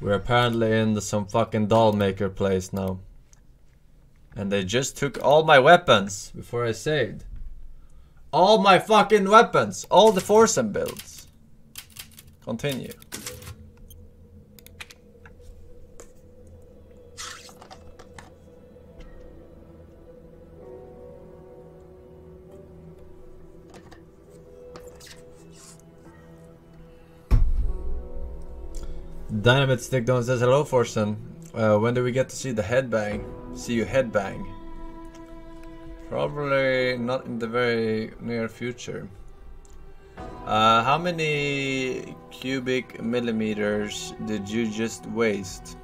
We're apparently in the, some fucking doll maker place now. And they just took all my weapons before I saved. All my fucking weapons! All the foursome builds. Continue. Dynamite Stick Don't says hello, Forsen. Uh, when do we get to see the headbang? See you headbang. Probably not in the very near future. Uh, how many cubic millimeters did you just waste?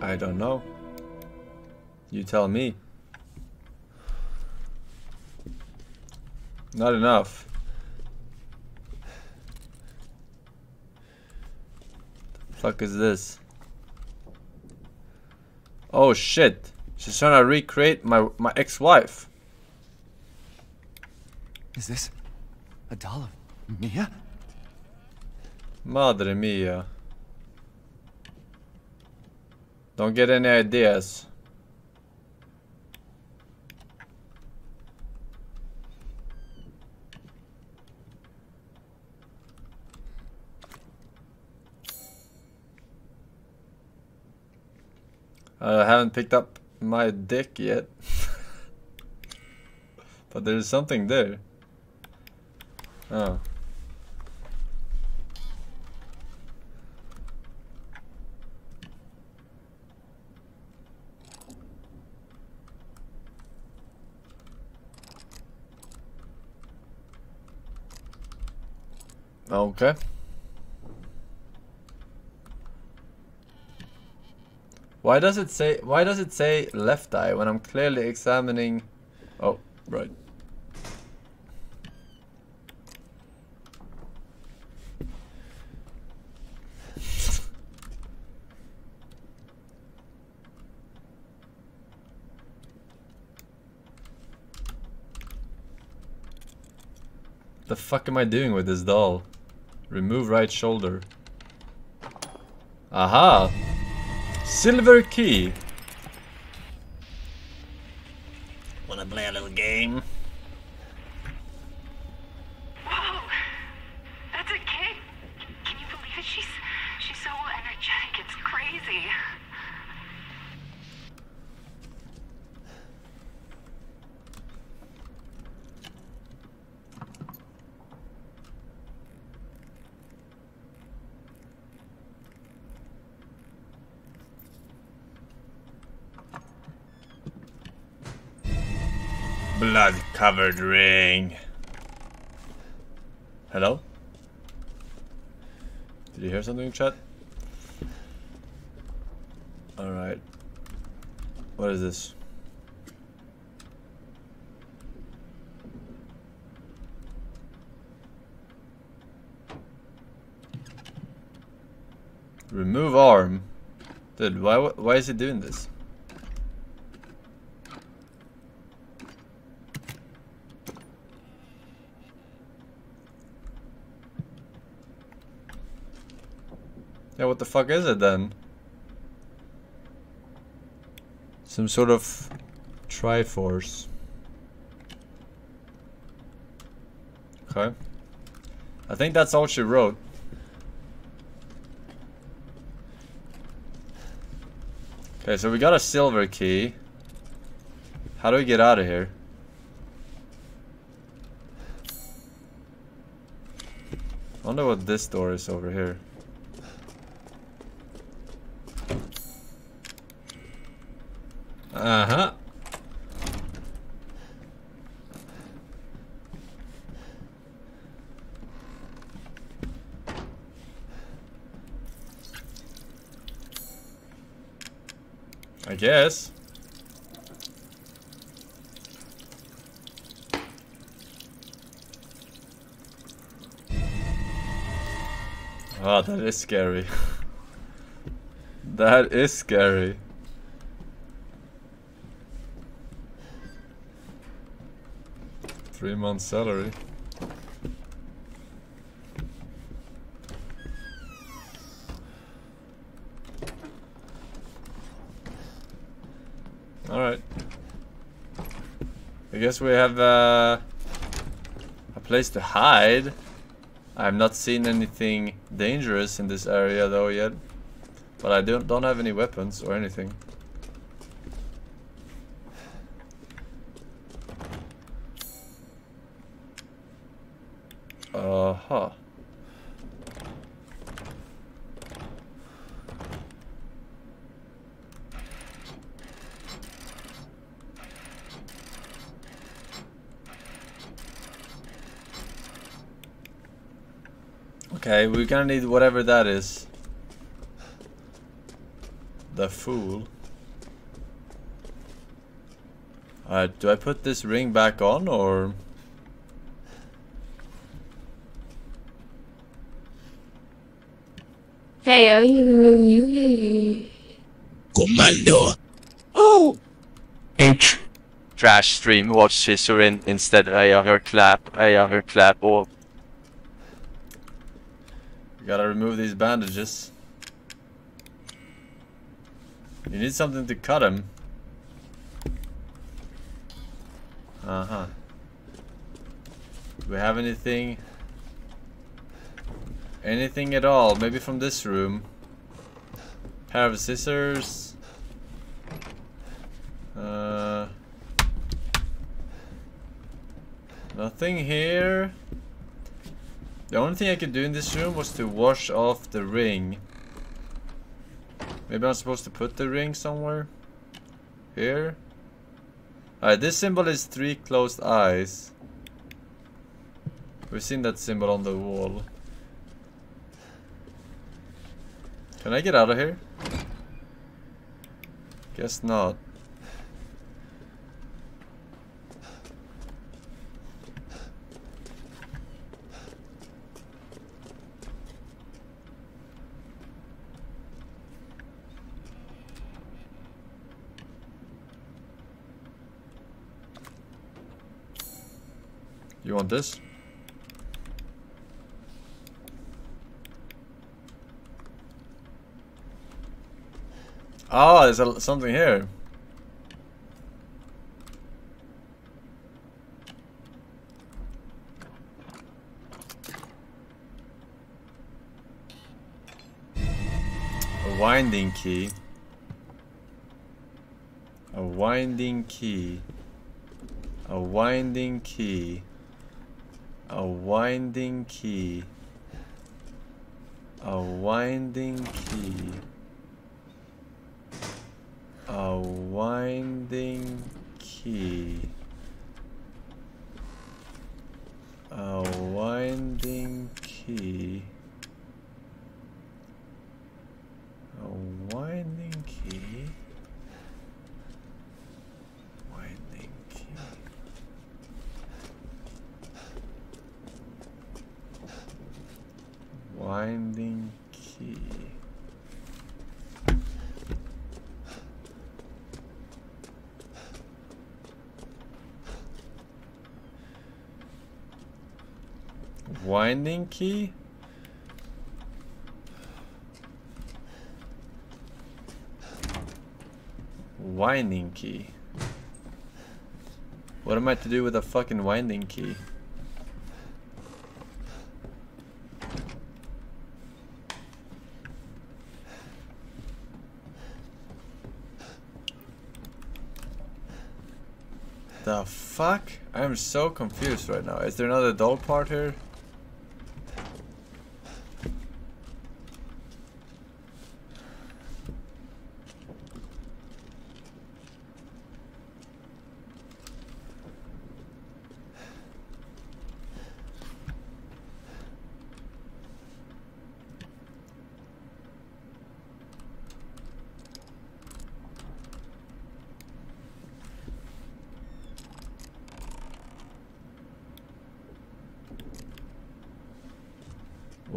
I don't know. You tell me. Not enough. Fuck is this? Oh shit. She's trying to recreate my my ex-wife. Is this a doll of Mia? Madre mia. Don't get any ideas. I haven't picked up my dick yet. but there's something there. Oh. Okay. Why does it say why does it say left eye when I'm clearly examining Oh, right. The fuck am I doing with this doll? Remove right shoulder. Aha! Silver key. Wanna play a little game? Whoa! That's a kid! Can you believe it? She's she's so energetic, it's crazy. Blood covered ring. Hello? Did you hear something, chat? Alright. What is this? Remove arm. Dude, why why is he doing this? Yeah, what the fuck is it then? Some sort of Triforce. Okay. I think that's all she wrote. Okay, so we got a silver key. How do we get out of here? I wonder what this door is over here. Uh-huh. I guess. Oh, that is scary. that is scary. Three months salary. Alright. I guess we have uh, a place to hide. I've not seen anything dangerous in this area though yet. But I don't, don't have any weapons or anything. Uh-huh. Okay, we're gonna need whatever that is. The fool. Alright, do I put this ring back on or... Hey, are you? Commando. Oh, H. Trash stream, watch Scissorin instead. I her clap, I her clap, or Gotta remove these bandages. You need something to cut him. Uh-huh. Do we have anything? Anything at all? Maybe from this room. Pair of scissors. Uh... Nothing here. The only thing I could do in this room was to wash off the ring. Maybe I'm supposed to put the ring somewhere? Here? Alright, this symbol is three closed eyes. We've seen that symbol on the wall. Can I get out of here? Guess not. You want this? Oh, there's a, something here. A winding key. A winding key. A winding key. A winding key. A winding key. A winding key. A winding key. A winding key. Winding key. Winding key. Winding key? Winding key. What am I to do with a fucking winding key? The fuck? I'm so confused right now. Is there another doll part here?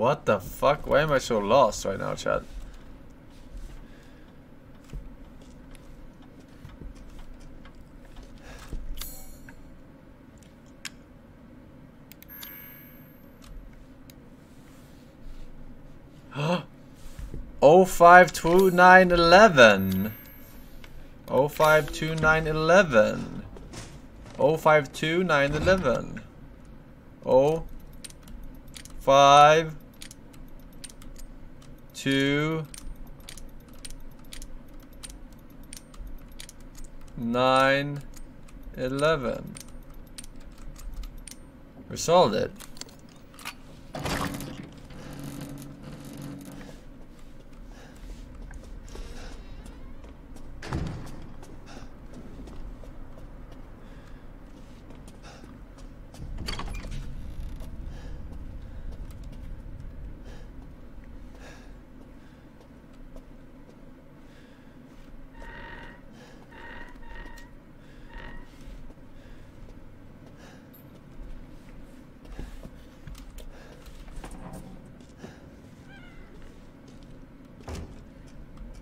What the fuck? Why am I so lost right now, Chad? Oh five two nine eleven. 052911. 052911. Oh. Five. Two. Nine. Eleven. Oh oh We solved it.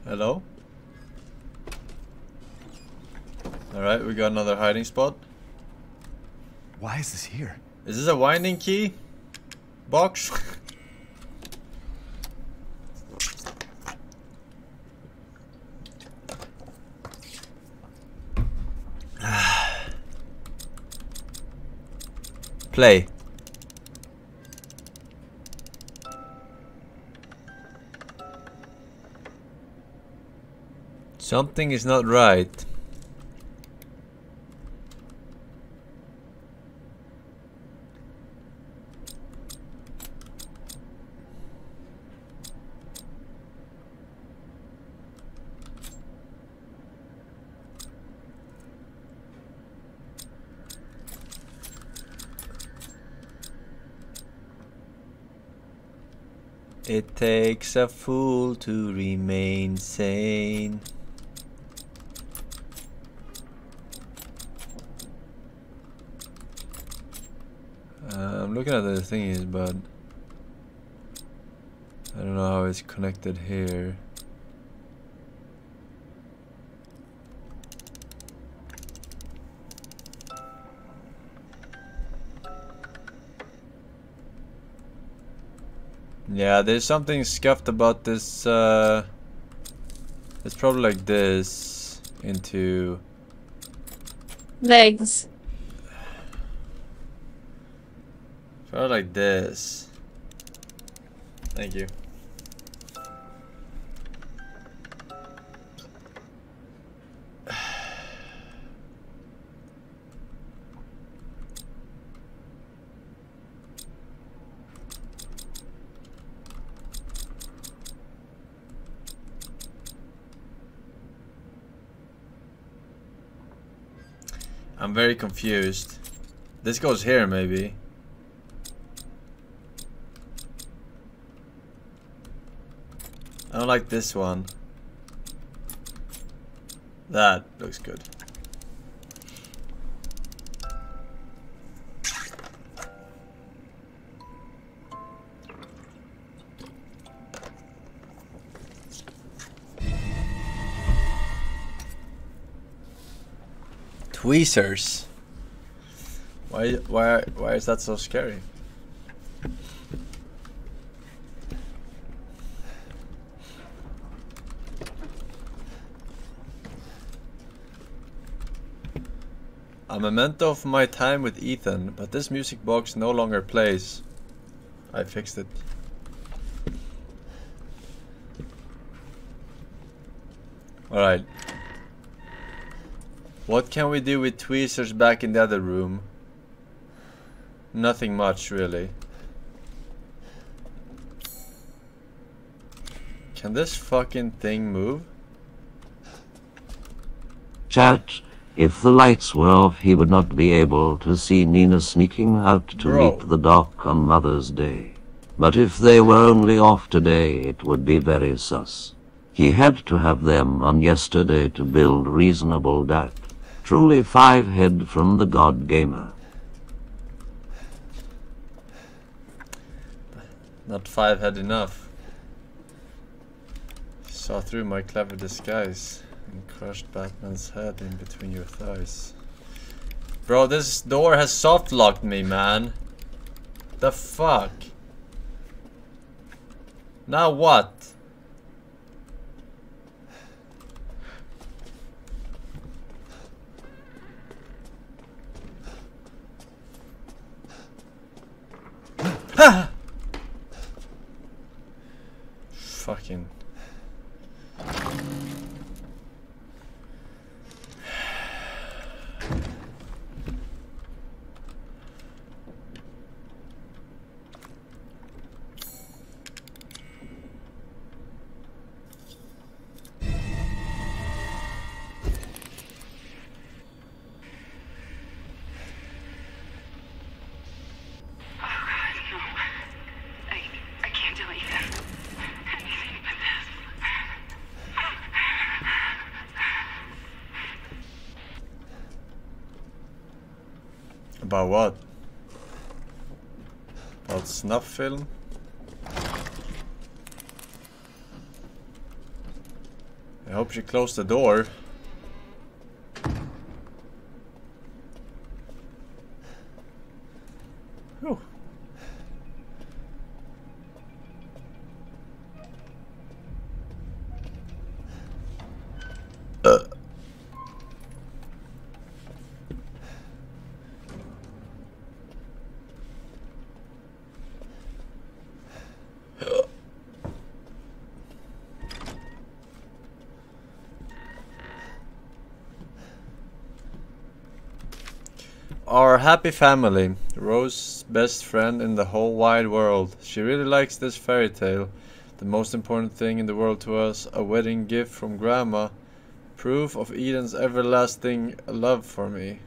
Hello? Alright, we got another hiding spot. Why is this here? Is this a winding key? Box? Play. Something is not right. It takes a fool to remain sane. Uh, I'm looking at the thingies, but I don't know how it's connected here. Yeah, there's something scuffed about this. Uh, it's probably like this into. Legs. Probably like this. Thank you. I'm very confused. This goes here, maybe. I don't like this one. That looks good. Tweezers. Why why why is that so scary? A memento of my time with Ethan, but this music box no longer plays. I fixed it. Alright. What can we do with tweezers back in the other room? Nothing much, really. Can this fucking thing move? Chat, if the lights were off, he would not be able to see Nina sneaking out to Bro. meet the doc on Mother's Day. But if they were only off today, it would be very sus. He had to have them on yesterday to build reasonable doubt. Truly five head from the God Gamer. Not five head enough. Saw through my clever disguise and crushed Batman's head in between your thighs. Bro, this door has soft locked me, man. The fuck? Now what? Fucking. Oh God, no. I I can't do anything. Anything but this. About what? About snuff film? I hope she closed the door. Our happy family, Rose's best friend in the whole wide world. She really likes this fairy tale. The most important thing in the world to us, a wedding gift from Grandma, proof of Ethan's everlasting love for me.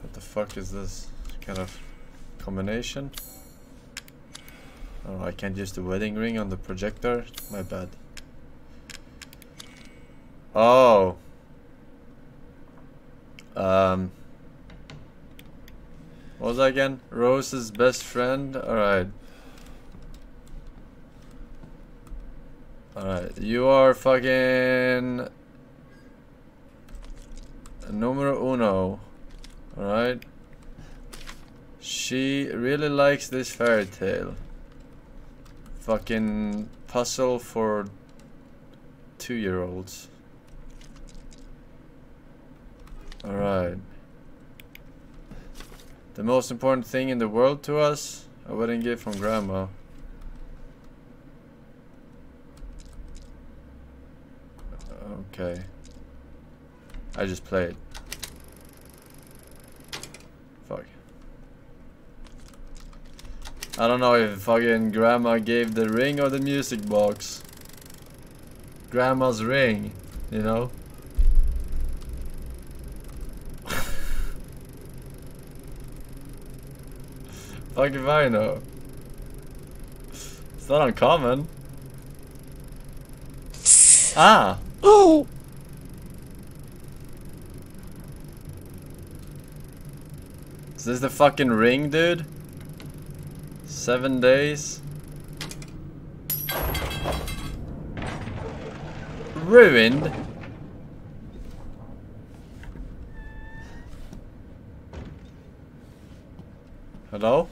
What the fuck is this kind of combination? Oh, I can't use the wedding ring on the projector. My bad. Oh. Um. What was that again? Rose's best friend? Alright. Alright. You are fucking. Numero uno. Alright. She really likes this fairy tale. Fucking puzzle for two Alright. The most important thing in the world to us? A wedding gift from grandma. Okay. I just played. Fuck. I don't know if fucking grandma gave the ring or the music box. Grandma's ring, you know? Fuck if I know. It's not uncommon. Ah! Oh! Is this the fucking ring, dude? Seven days? Ruined? Hello?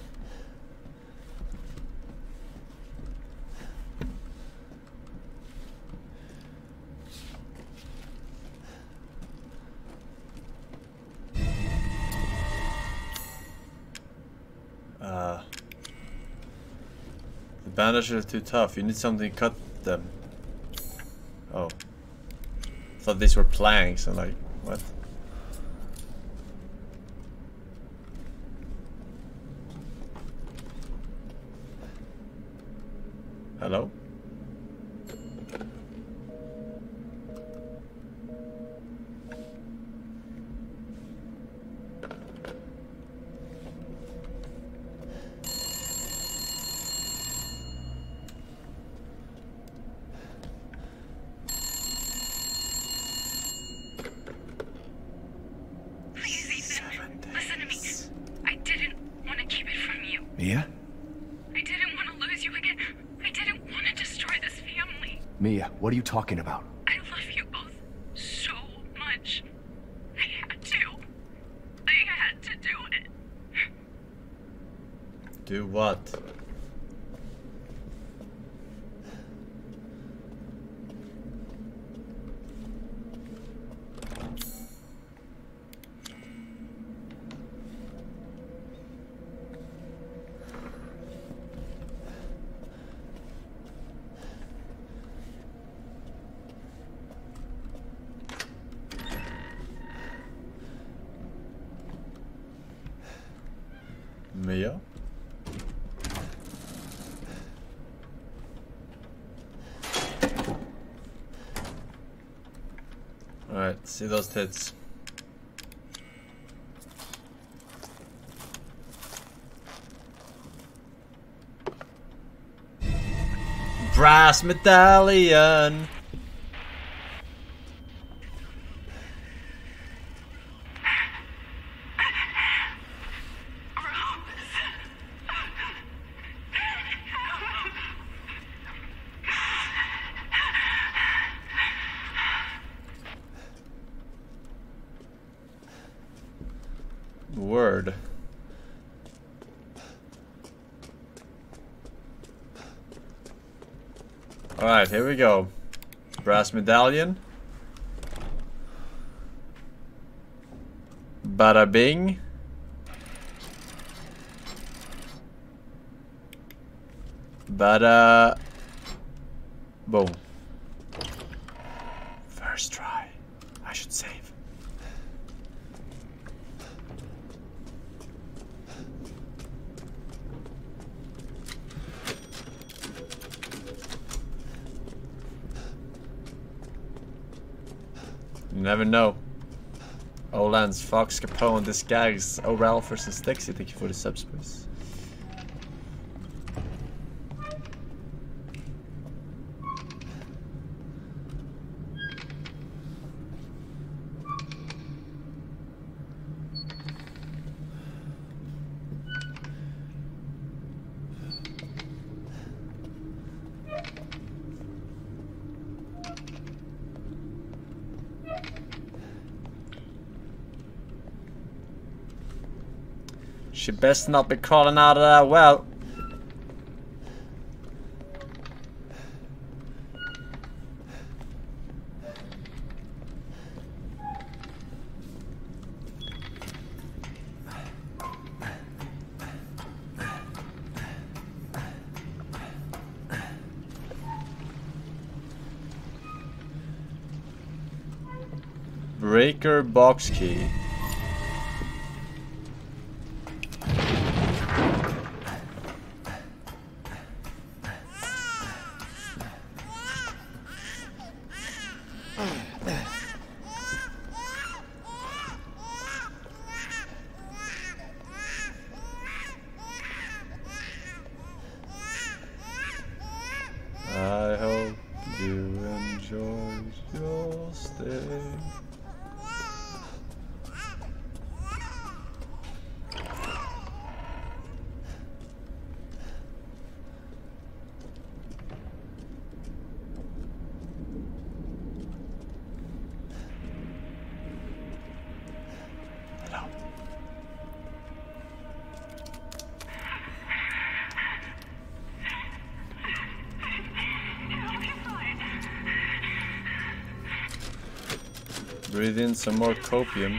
Bandages are too tough. You need something to cut them. Oh. thought these were planks. I'm like, what? Hello? Mia? I didn't want to lose you again. I didn't want to destroy this family. Mia, what are you talking about? I love you both so much. I had to. I had to do it. Do what? Alright, see those tits. Brass medallion! We go. Brass medallion. Bada bing. Bada boom. First try. I should save. You never know. Olans, Fox, Capone, this. Oh, Ralph versus Dixie. Thank you for the subs, She best not be crawling out of that well. Breaker box key. Breathe in some more copium.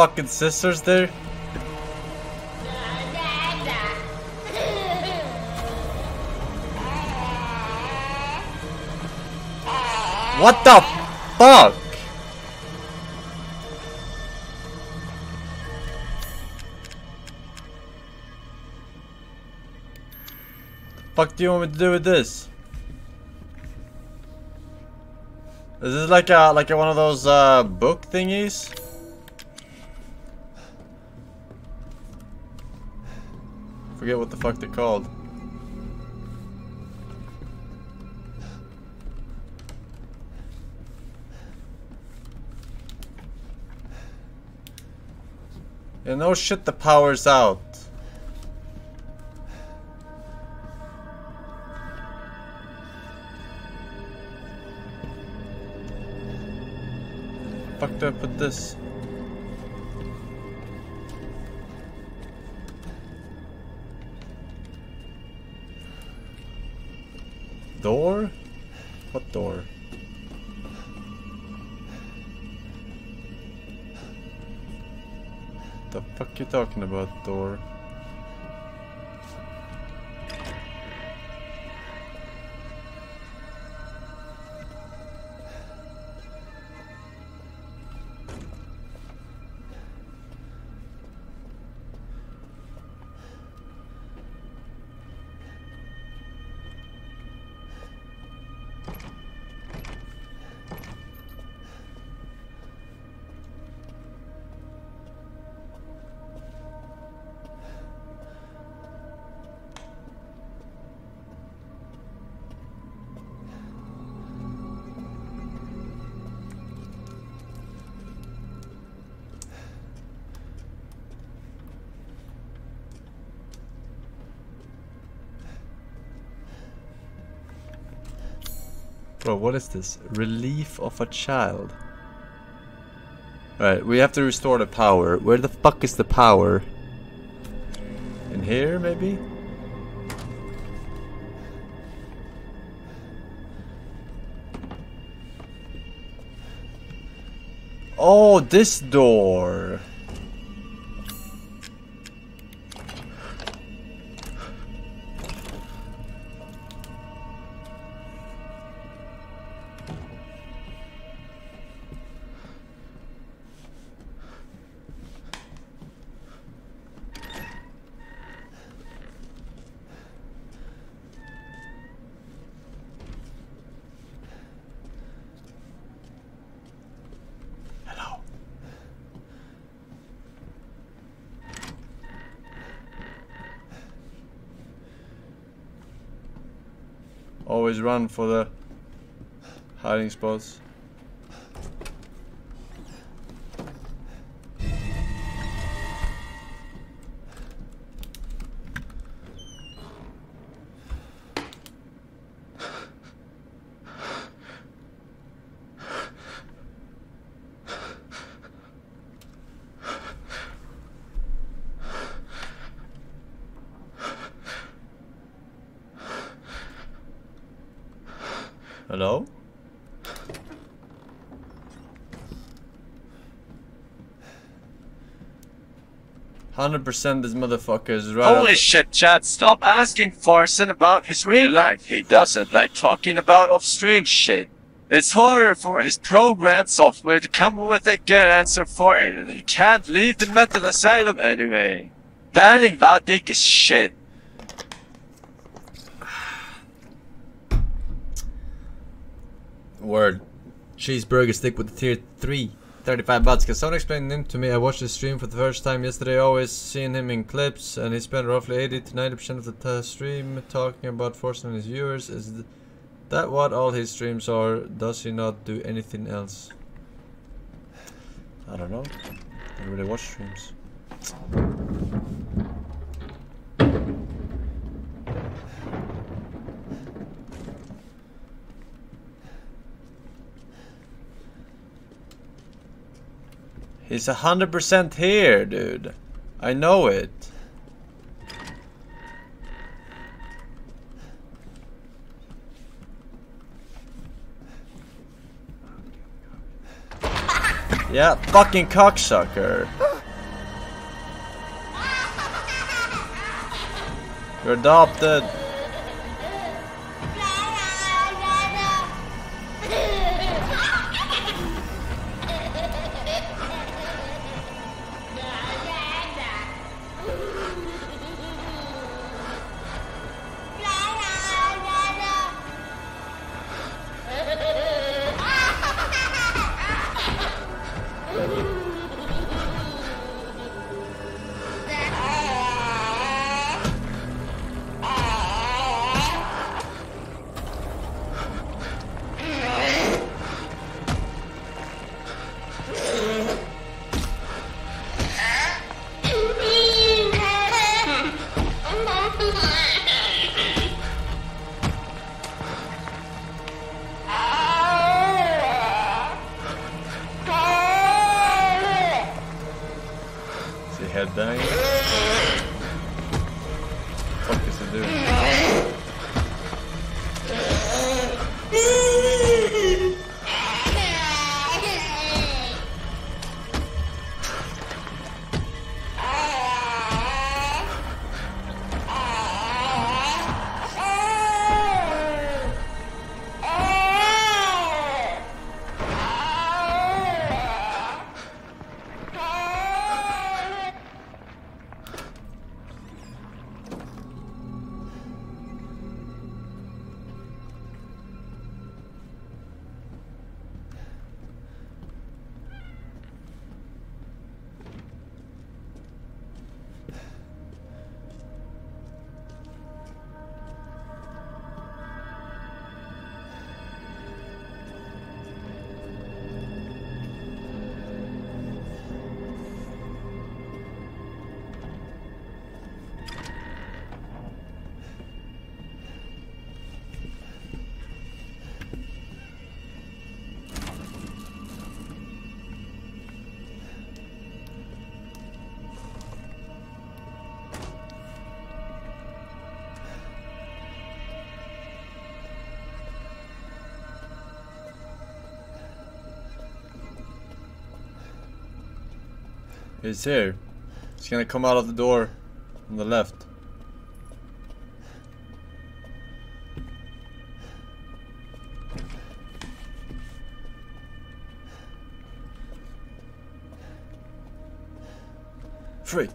fucking sisters there? What the fuck? Fuck do you want me to do with this? Is this like a like a, one of those uh, book thingies? Fuck they're called. Yeah, no shit, the power's out. Fuck do I put this? Door? What door? The fuck you talking about, door? What is this? Relief of a child. Alright, we have to restore the power. Where the fuck is the power? In here, maybe? Oh, this door. For the hiding spots. 100% this motherfucker is right. Holy up. shit, Chad, stop asking Forsen about his real life. He doesn't like talking about off-stream shit. It's harder for his program software to come with a good answer for it. He can't leave the mental asylum anyway. Banning that dick is shit. Word. Cheeseburger stick with the tier 3. 35 bucks. Can someone explain him to me? I watched his stream for the first time yesterday. Always seen him in clips, and he spent roughly 80 to 90% of the stream talking about forcing his viewers. Is th- that what all his streams are? Does he not do anything else? I don't know. I don't really watch streams. He's a hundred percent here, dude. I know it. Yeah, fucking cocksucker. You're adopted. He's here. He's gonna come out of the door on the left. Free.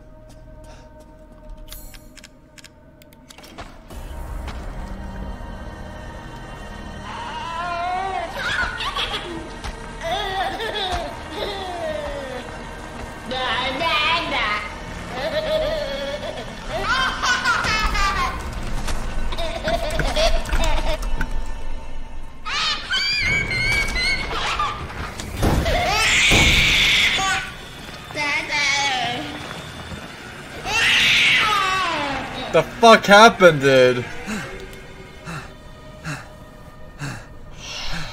fuck happened, dude?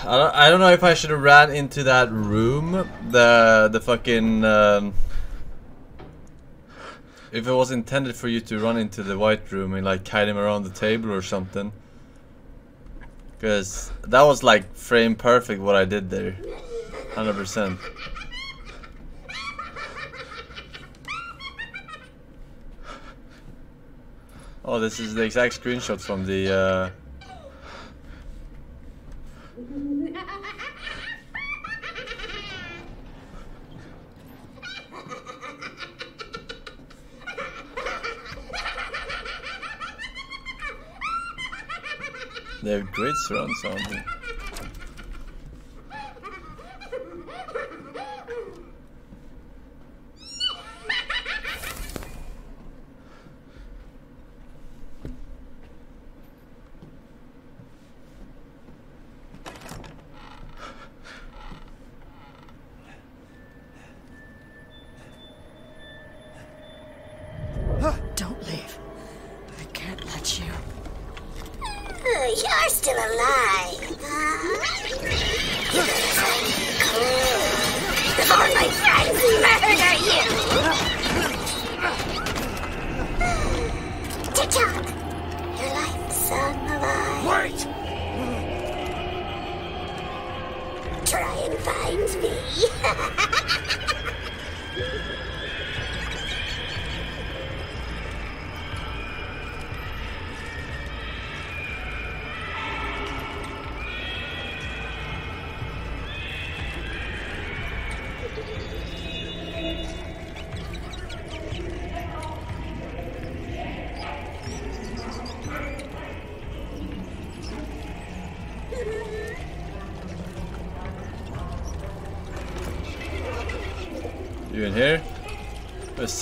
I don't, I don't know if I should have ran into that room, the the fucking. Um, if it was intended for you to run into the white room and like tie him around the table or something. Because that was like frame perfect what I did there. 100%. This is the exact screenshot from the. Uh... They have great surround sound.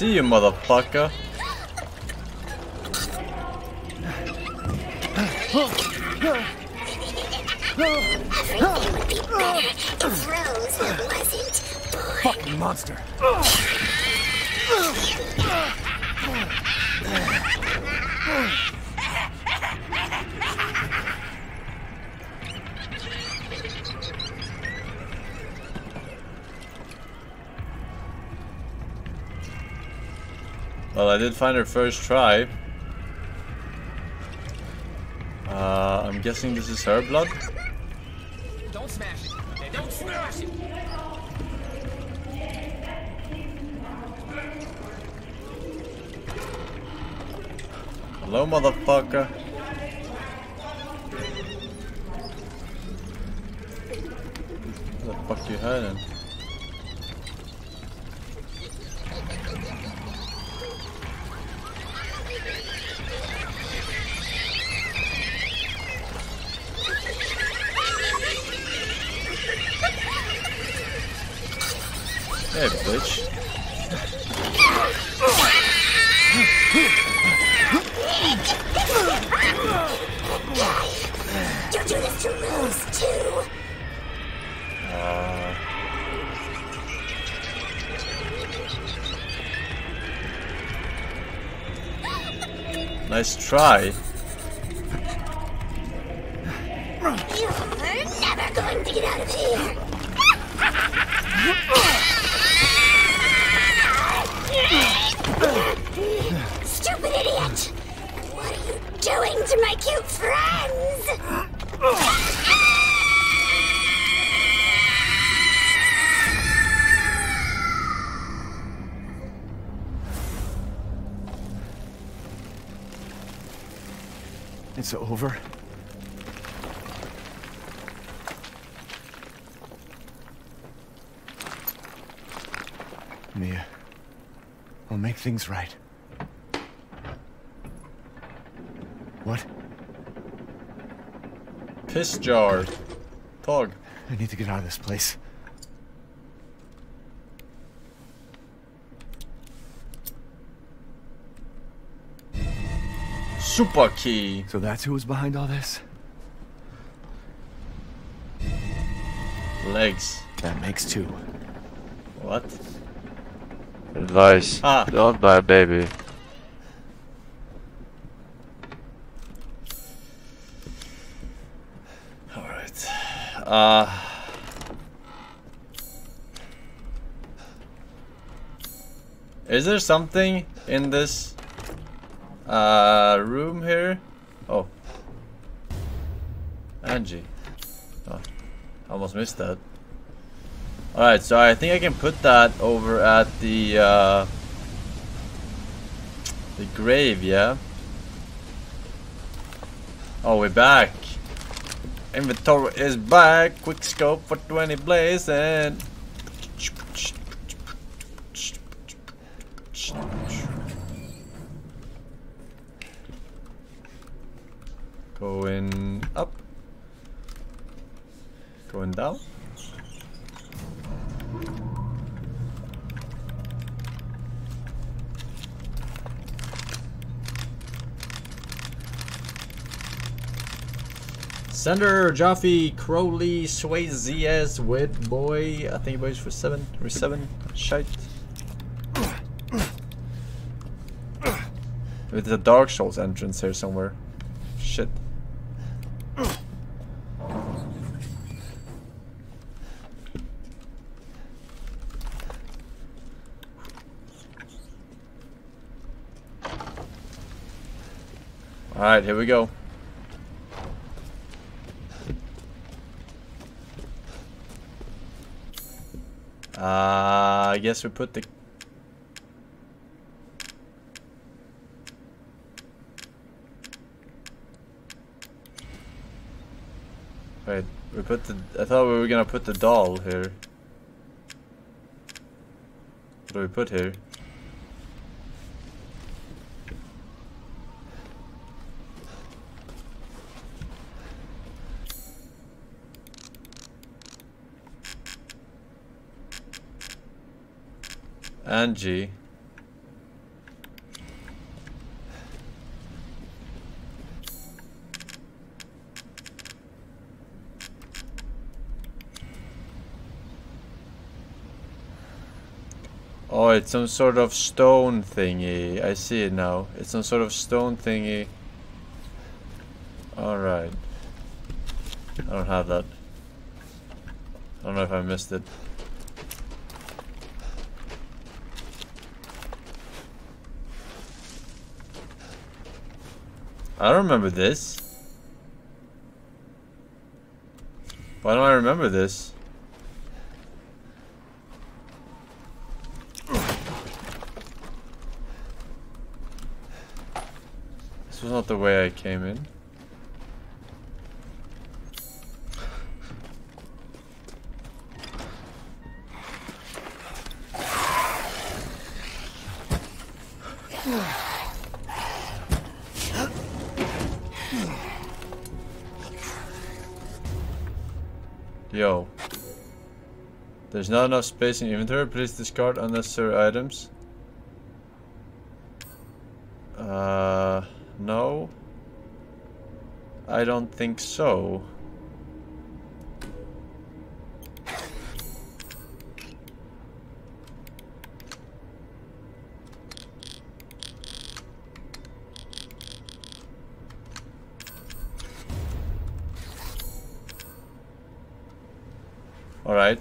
See you, motherfucker. Did find her first try. Uh, I'm guessing this is her blood. Don't smash it. Don't smash it. Hello, motherfucker. Where the fuck you hiding? Hey, bitch. Do this to too. Nice try. It's over. Mia, we'll make things right. What? Piss jar. Tog. I need to get out of this place. Super key. So that's who was behind all this? Legs. That makes two. What? Advice. Ah. Don't buy a baby. Alright. Uh. Is there something in this uh, room here? Oh. Angie. Oh, almost missed that. Alright, so I think I can put that over at the uh, the grave, yeah? Oh, we're back. Inventory is back. Quick scope for 20 blaze and. Going up. Going down. Sender Jaffe Crowley Swayze as with boy. I think was for seven or seven shite. With the Dark Souls entrance here somewhere. Shit. Alright, here we go. Uh, I guess we put the Wait, we put the I thought we were gonna put the doll here. What do we put here? Angie. Oh, it's some sort of stone thingy. I see it now. It's some sort of stone thingy. Alright. I don't have that. I don't know if I missed it. I don't remember this. Why don't I remember this? This was not the way I came in. There's not enough space in inventory. Please discard unnecessary items. Uh, no. I don't think so.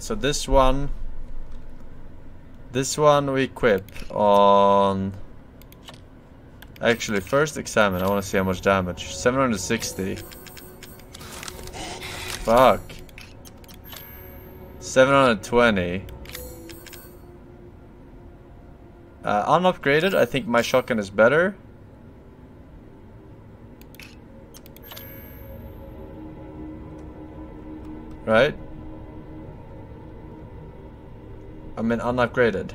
So this one... This one we equip on... Actually, first examine. I want to see how much damage. 760. Fuck. 720. Uh, unupgraded, I think my shotgun is better. Right? I mean unupgraded.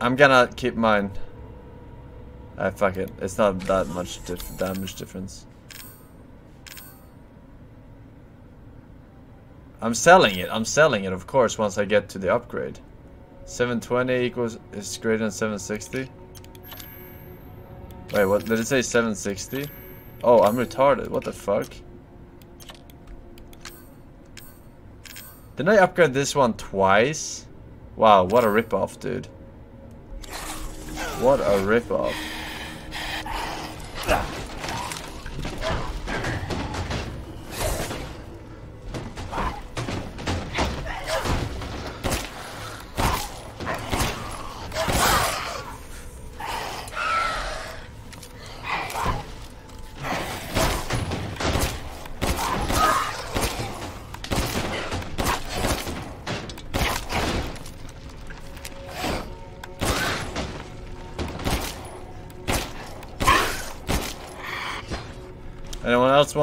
I'm gonna keep mine. Ah, fuck it. It's not that much diff damage difference. I'm selling it. I'm selling it, of course, once I get to the upgrade. 720 equals is greater than 760. Wait, what did it say? 760? Oh, I'm retarded. What the fuck? Didn't I upgrade this one twice? Wow, what a ripoff, dude. What a ripoff.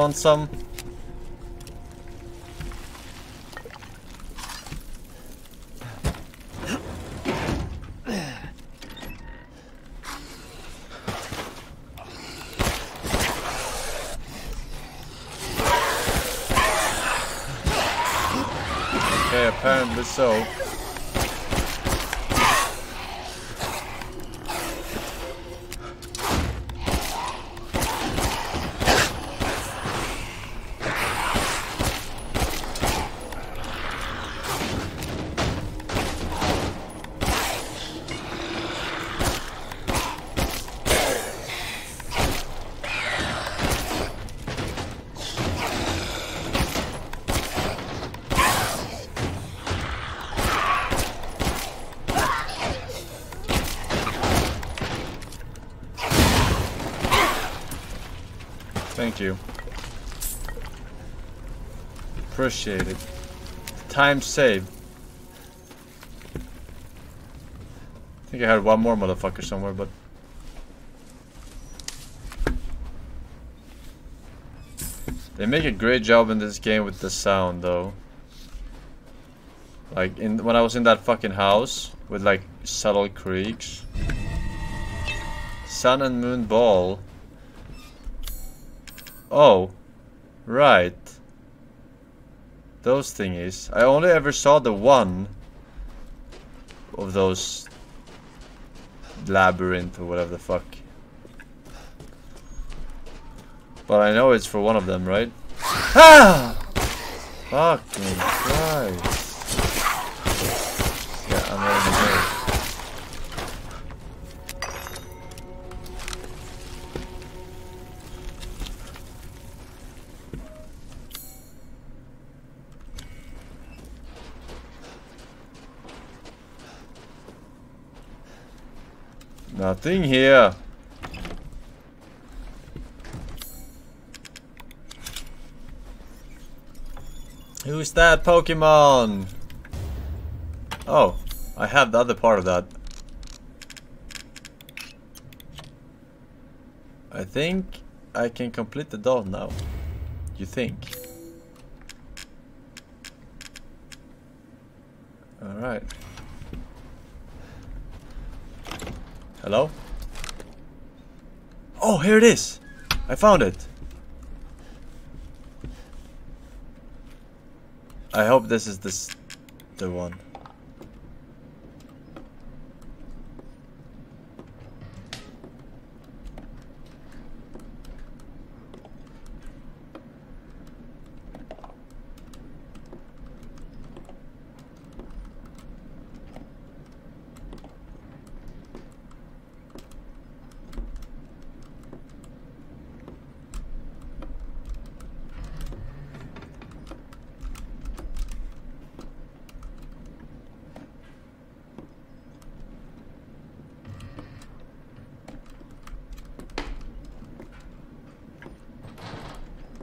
Want some? Appreciate it. Time saved. I think I had one more motherfucker somewhere, but... They make a great job in this game with the sound, though. Like, in when I was in that fucking house, with like, subtle creaks. Sun and Moon Ball. Oh, right. Those thingies. I only ever saw the one of those labyrinth or whatever the fuck. But I know it's for one of them, right? Ah! Fucking Christ. Nothing here. Who's that Pokemon? Oh, I have the other part of that. I think I can complete the doll now. You think? Alright. Hello? Oh, here it is! I found it! I hope this is this the one.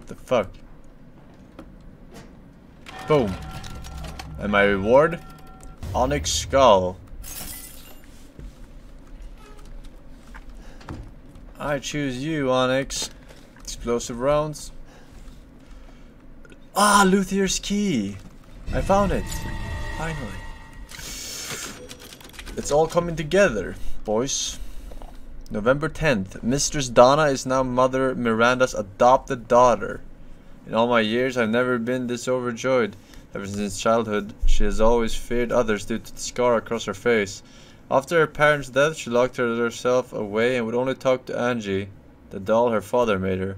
The fuck? Boom. And my reward? Onyx Skull. I choose you, Onyx. Explosive rounds. Ah, Luthier's key. I found it. Finally. It's all coming together, boys. November 10th. Mistress Donna is now Mother Miranda's adopted daughter. In all my years, I've never been this overjoyed. Ever since childhood, she has always feared others due to the scar across her face. After her parents' death, she locked herself away and would only talk to Angie, the doll her father made her.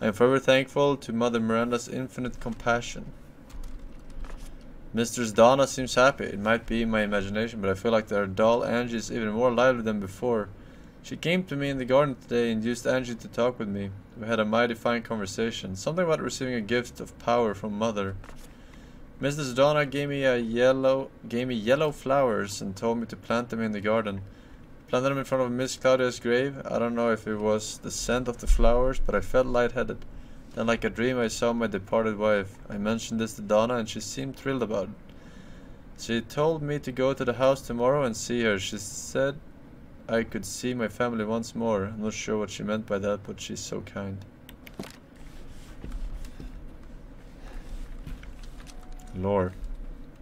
I am forever thankful to Mother Miranda's infinite compassion. Mistress Donna seems happy. It might be my imagination, but I feel like their doll Angie is even more lively than before. She came to me in the garden today and used Angie to talk with me. We had a mighty fine conversation. Something about receiving a gift of power from Mother. Mrs. Donna gave me a yellow gave me yellow flowers and told me to plant them in the garden. Planted them in front of Miss Claudia's grave. I don't know if it was the scent of the flowers, but I felt lightheaded. Then like a dream I saw my departed wife. I mentioned this to Donna and she seemed thrilled about it. She told me to go to the house tomorrow and see her. She said I could see my family once more. I'm not sure what she meant by that, but she's so kind. Lord,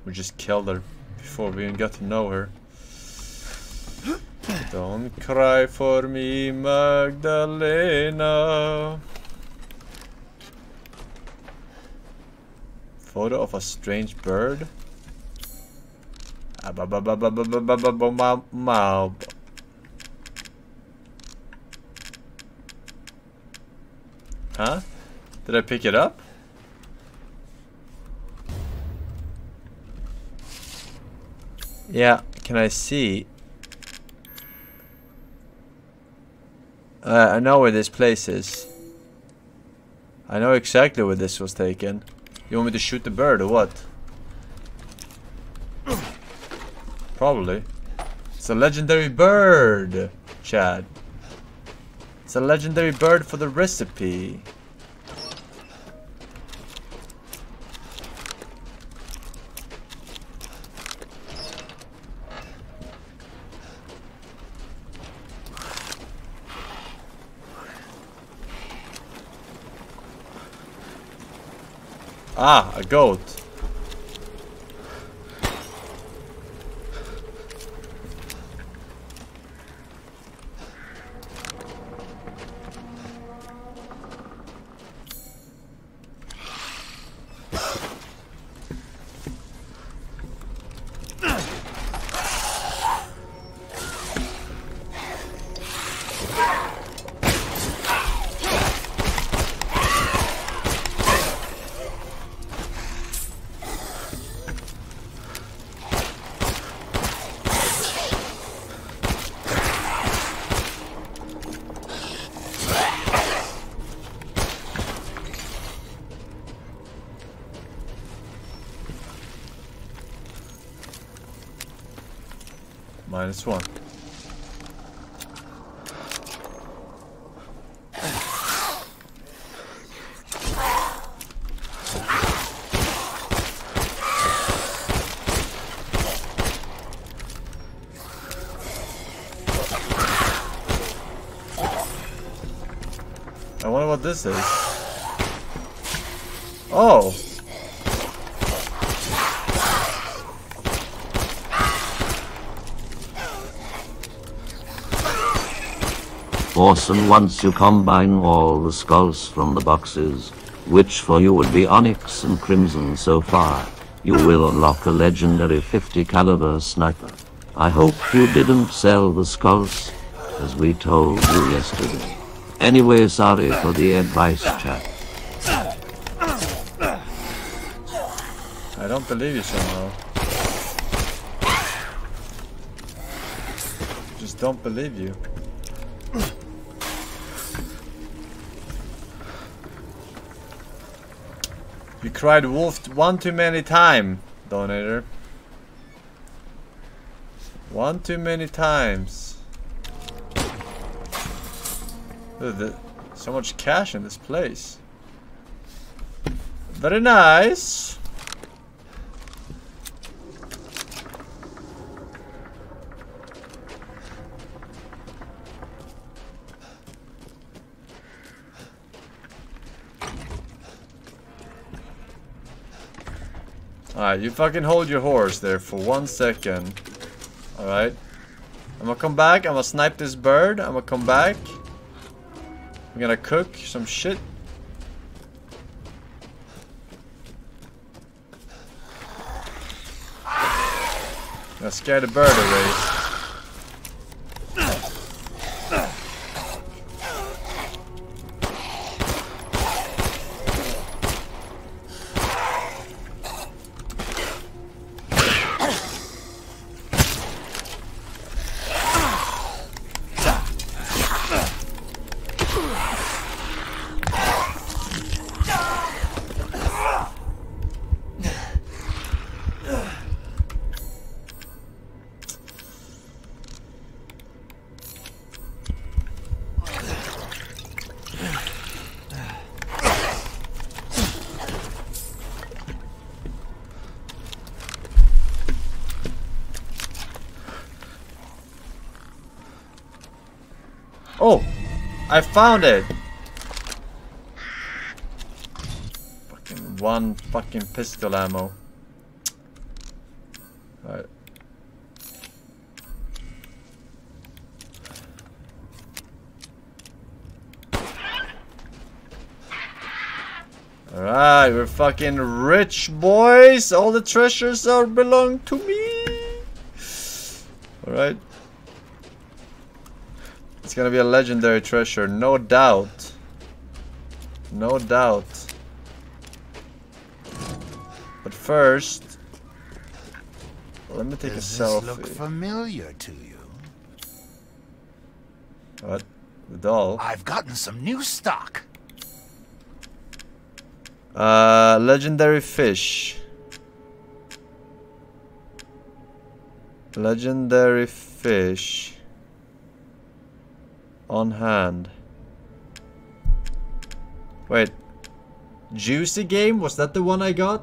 we just killed her before we even got to know her. Don't cry for me, Magdalena. Photo of a strange bird. Huh? Did I pick it up? Yeah, can I see? Uh, I know where this place is. I know exactly where this was taken. You want me to shoot the bird or what? Probably. It's a legendary bird, Chad. It's a legendary bird for the recipe. Ah, a goat. Forsen, once you combine all the skulls from the boxes, which for you would be onyx and crimson so far, you will unlock a legendary 50 caliber sniper. I hope you didn't sell the skulls, as we told you yesterday. Anyway, sorry for the advice, chap. I don't believe you somehow. Just don't believe you. Cried wolf one too many time, donator. One too many times. So much cash in this place. Very nice. Alright, you fucking hold your horse there for one second. Alright. I'm gonna come back, I'm gonna snipe this bird, I'm gonna come back. I'm gonna cook some shit. Gonna scare the bird away. Found it! Fucking one fucking pistol ammo. Alright. Alright, we're fucking rich boys! All the treasures are belong to me! Alright. It's gonna be a legendary treasure, no doubt. No doubt. But first, let me take Does a this selfie. look familiar to you? What? The doll? I've gotten some new stock. Uh, legendary fish. Legendary fish. On hand. Wait. Juicy game? Was that the one I got?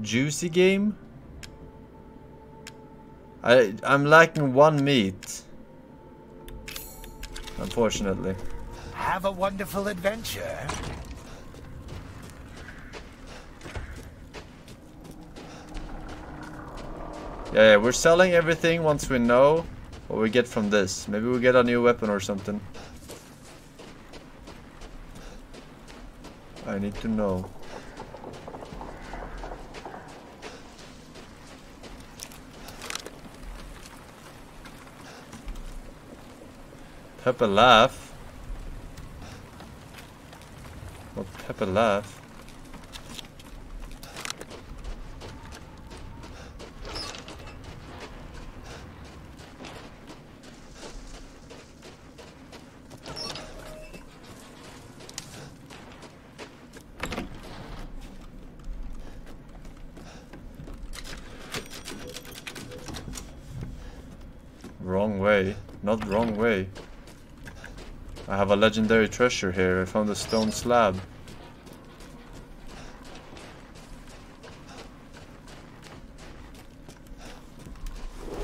Juicy game? I I'm lacking one meat. Unfortunately. Have a wonderful adventure. Yeah, yeah, we're selling everything once we know what we get from this. Maybe we get a new weapon or something. I need to know. PepeLaugh. What PepeLaugh? Wrong way. Not wrong way. I have a legendary treasure here. I found a stone slab.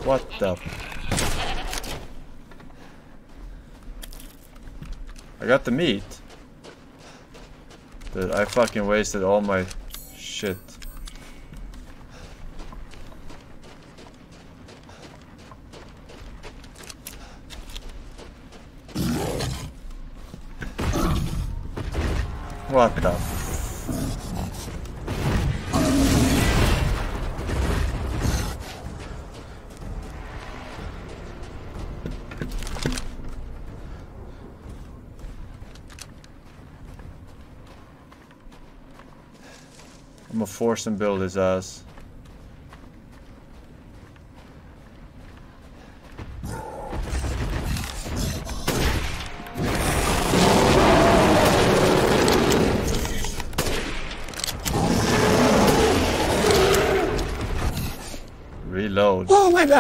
What the? I got the meat. But I fucking wasted all my shit. I'm gonna force him build his ass.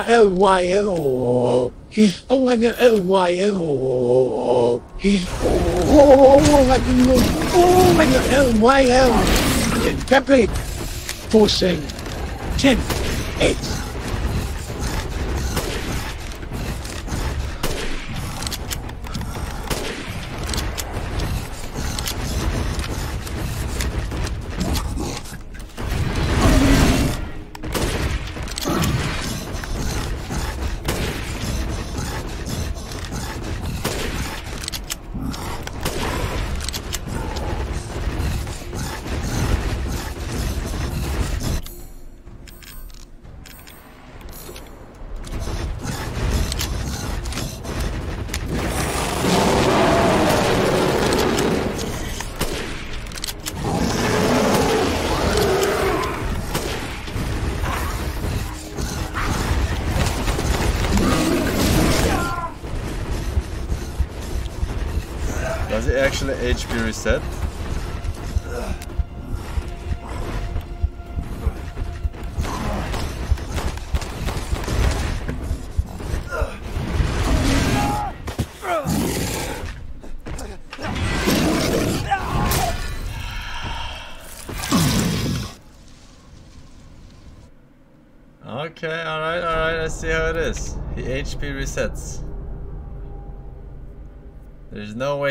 Oh he's oh oh why oh he's oh my god, oh why oh Pepe forcing ten eight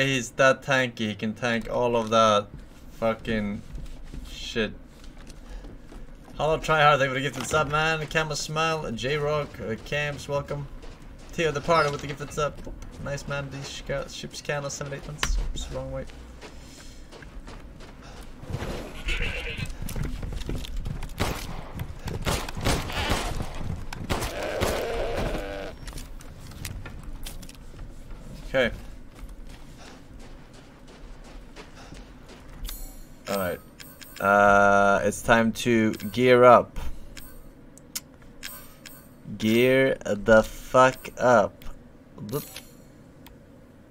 he's that tanky. He can tank all of that fucking shit. Hello, tryhard. Thank you for the gifted sub, man. Camel Smile, J Rock, uh, Camps, welcome. Theo the Party with the gifted sub. Nice, man. These sh- ships can 7 8 months. Oops, wrong way. Okay. It's time to gear up. Gear the fuck up. Boop.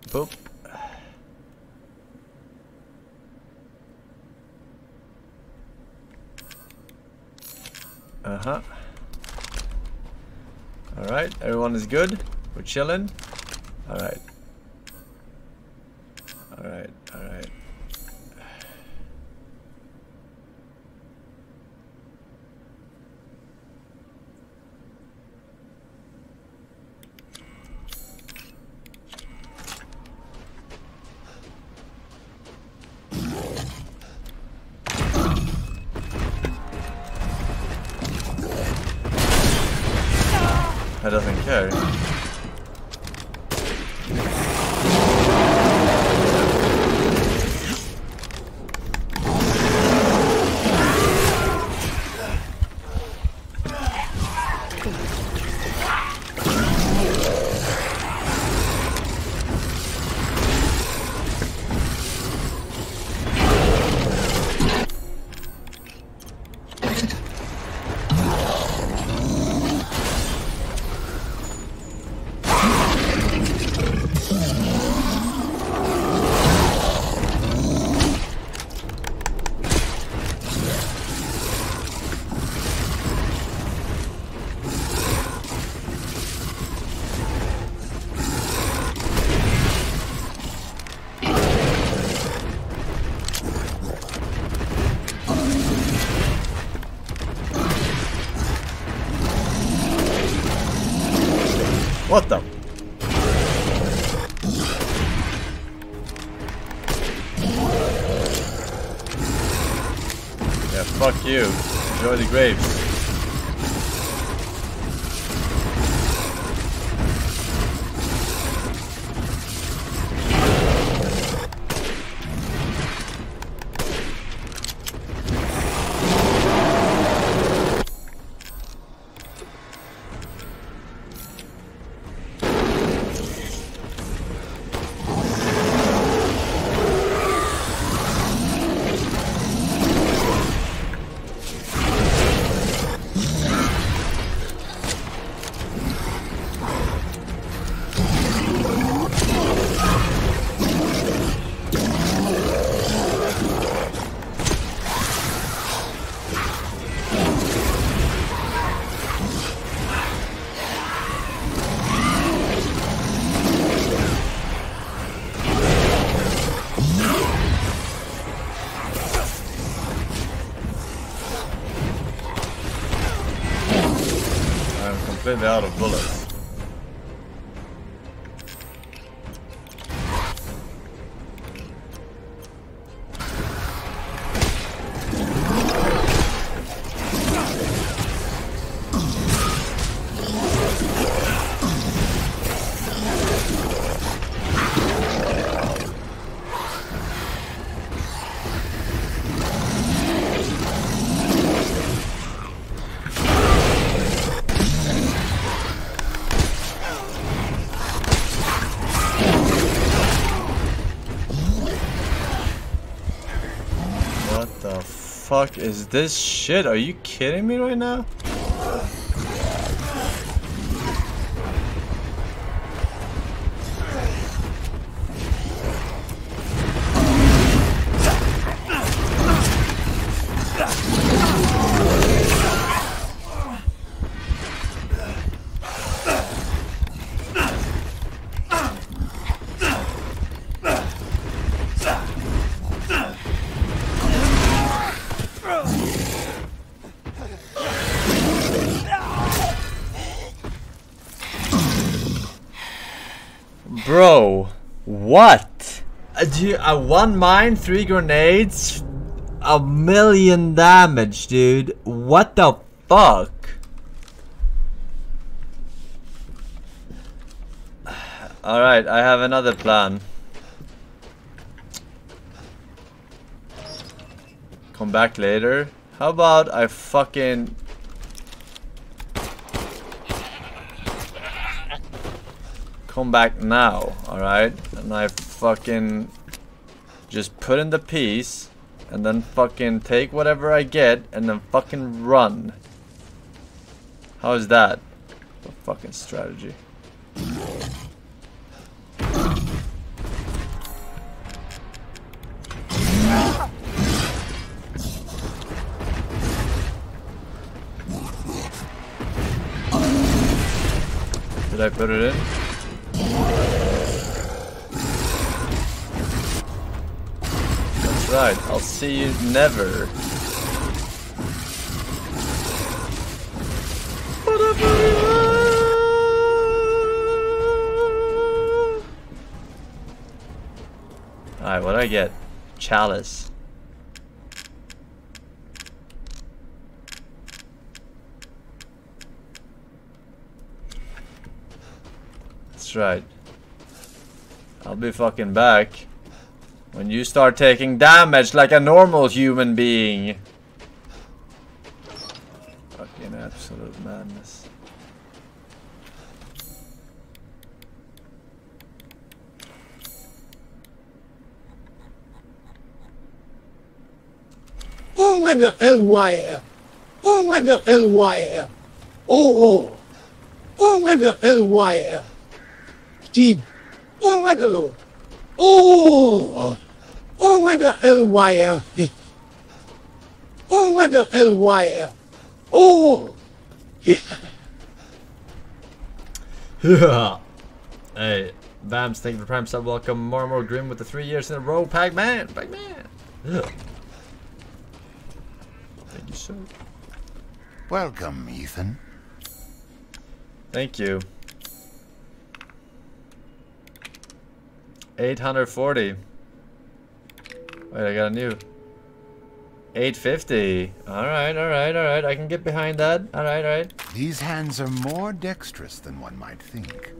Boop. Uh-huh. Alright, everyone is good? We're chilling? Alright. Fuck is this shit? Are you kidding me right now? Uh, one mine, three grenades, a million damage, dude. What the fuck? Alright, I have another plan. Come back later. How about I fucking come back now, alright? And I fucking just put in the piece and then fucking take whatever I get and then fucking run. How is that? A fucking strategy. Did I put it in? I'll see you never. Alright, what do I get? Chalice. That's right. I'll be fucking back. When you start taking damage like a normal human being. Fucking absolute madness. Oh, what the hell, why? Oh, what the hell, why? Oh, oh. Oh, what the hell, why? Steve. Oh, what the Oh. Oh, what the hell, why? Oh, what the hell, why? Oh. hey, Bams, thank you for Prime Sub. Welcome, more and more Grim with the three years in a row. Pac-Man, Pac-Man. Ugh. Thank you, sir. Welcome, Ethan. Thank you. 840. Wait, I got a new. 850. Alright, alright, alright. I can get behind that. Alright, alright. These hands are more dexterous than one might think.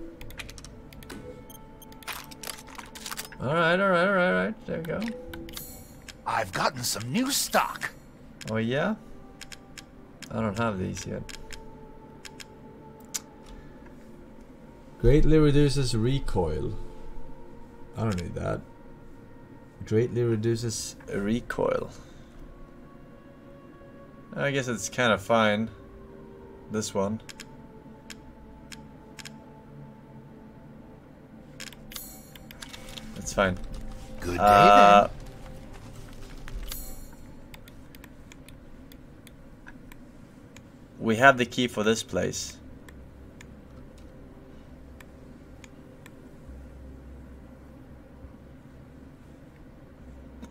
Alright, alright, alright, alright. There we go. I've gotten some new stock. Oh yeah? I don't have these yet. Greatly reduces recoil. I don't need that. Greatly reduces recoil. I guess it's kind of fine. This one. It's fine. Good day Uh, then. We have the key for this place.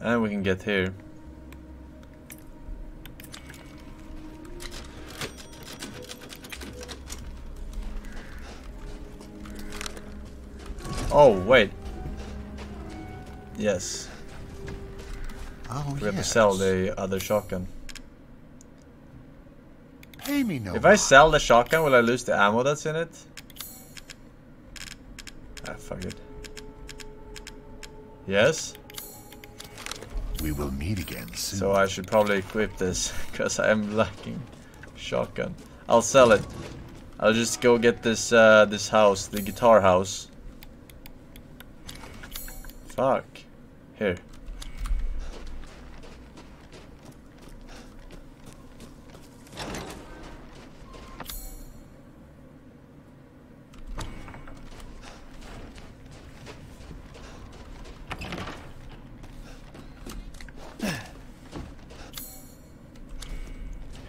And we can get here. Oh, wait. Yes. Oh, We have to sell the other shotgun. Pay me no If I sell the shotgun, will I lose the ammo that's in it? Ah, fuck it. Yes? We will meet again soon. So I should probably equip this, because I am lacking shotgun. I'll sell it. I'll just go get this, uh, this house, the guitar house. Fuck. Here.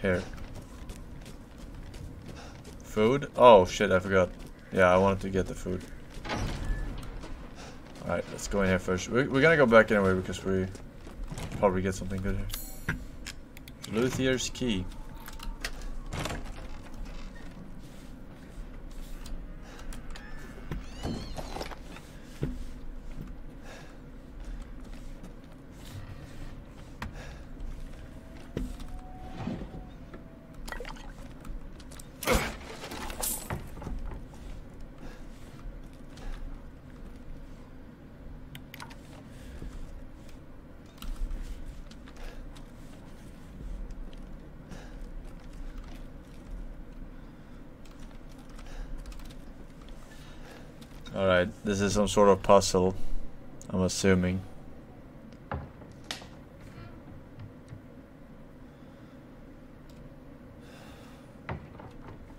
Here. Food? Oh shit, I forgot. Yeah, I wanted to get the food. Alright, let's go in here first. We're, we're gonna go back anyway because we probably get something good here. Luthier's key. Alright, this is some sort of puzzle. I'm assuming.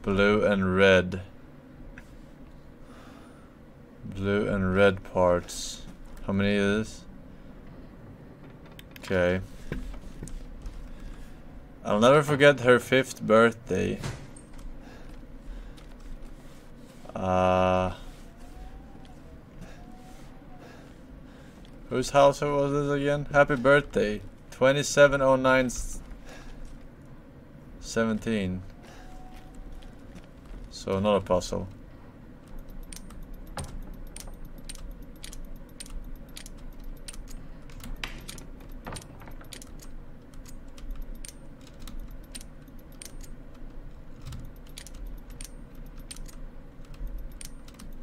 Blue and red. Blue and red parts. How many is this? Okay. I'll never forget her fifth birthday. Uh Whose house was this again? Happy birthday. 2709 17. So not a puzzle.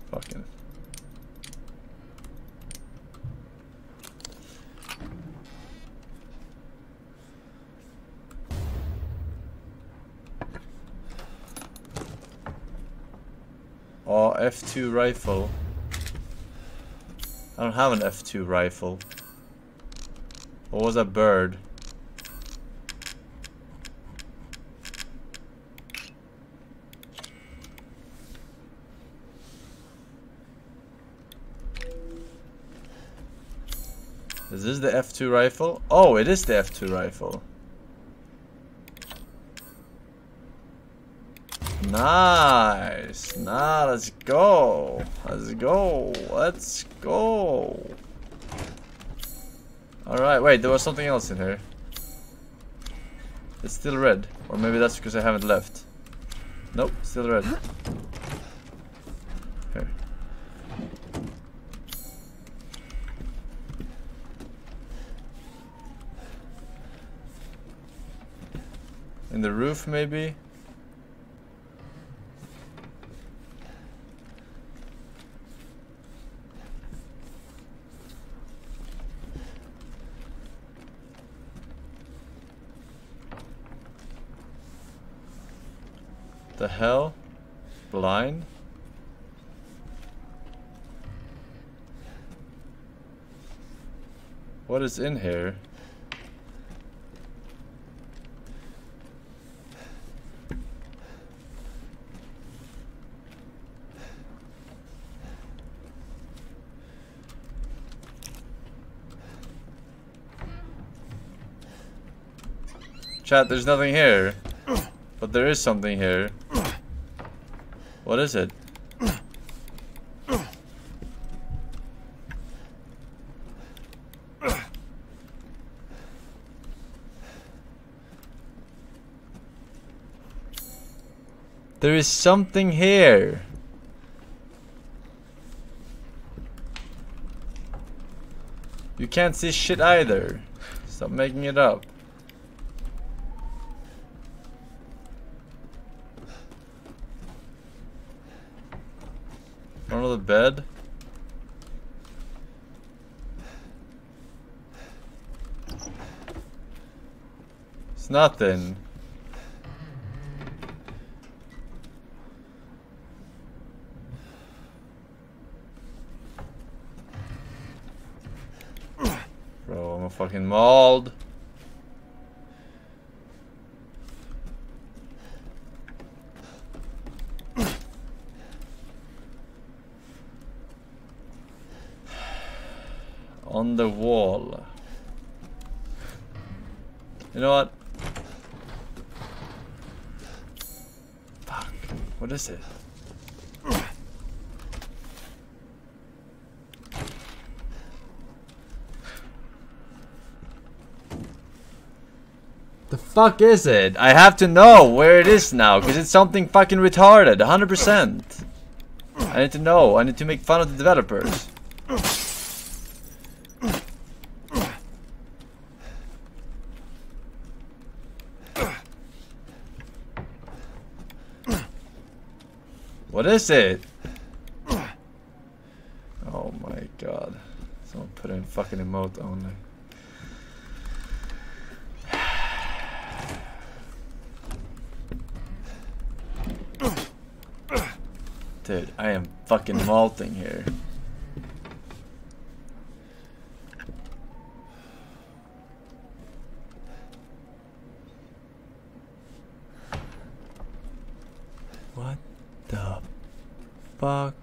Fucking. Oh, F2 rifle. I don't have an F2 rifle. What was that bird? Is this the F2 rifle? Oh, it is the F2 rifle. Nice. Nah, let's go. Let's go. Let's go. Alright, wait, there was something else in here. It's still red. Or maybe that's because I haven't left. Nope, still red. Here. In the roof, maybe? The hell? Blind? What is in here? Chat, there's nothing here. But there is something here. What is it? There is something here. You can't see shit either. Stop making it up. The bed? It's nothing. Bro, I'm a fucking mauled. The wall. You know what? Fuck. What is it? The fuck is it? I have to know where it is now, because it's something fucking retarded, 100%. I need to know, I need to make fun of the developers. What is it? Oh my god. Someone put in fucking emote only. Dude, I am fucking malting here. What the fuck?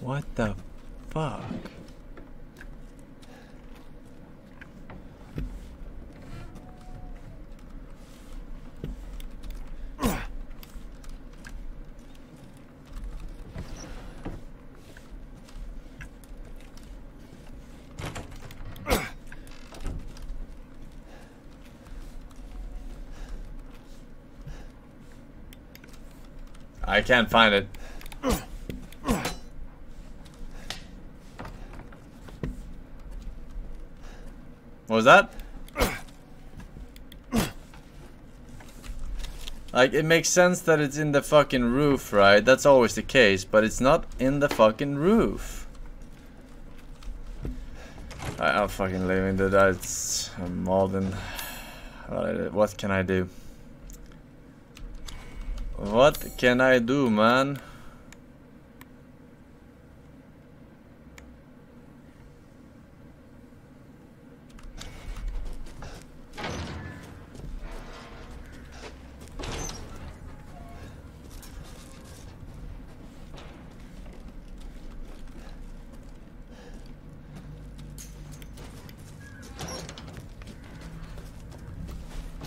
What the fuck? I can't find it. What was that? Like, it makes sense that it's in the fucking roof, right? That's always the case, but it's not in the fucking roof. I, I'm fucking leaving the that's more than... What can I do? What can I do, man?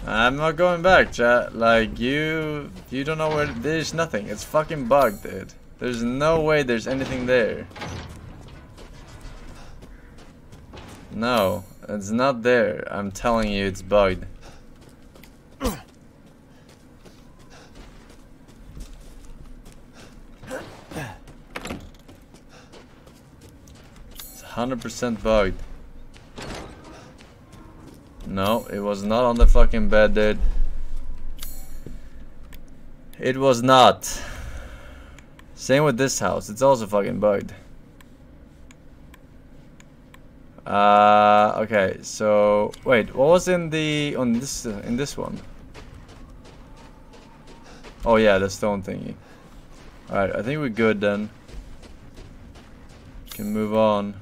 I'm not going back, chat. Like, you... You don't know where... There's nothing. It's fucking bugged, dude. There's no way there's anything there. No. It's not there. I'm telling you, it's bugged. It's 100% bugged. No, it was not on the fucking bed, dude. It was not. Same with this house. It's also fucking bugged. Uh, okay, so wait, what was in the on this uh, in this one? Oh yeah, the stone thingy. All right, I think we're good then. Can move on.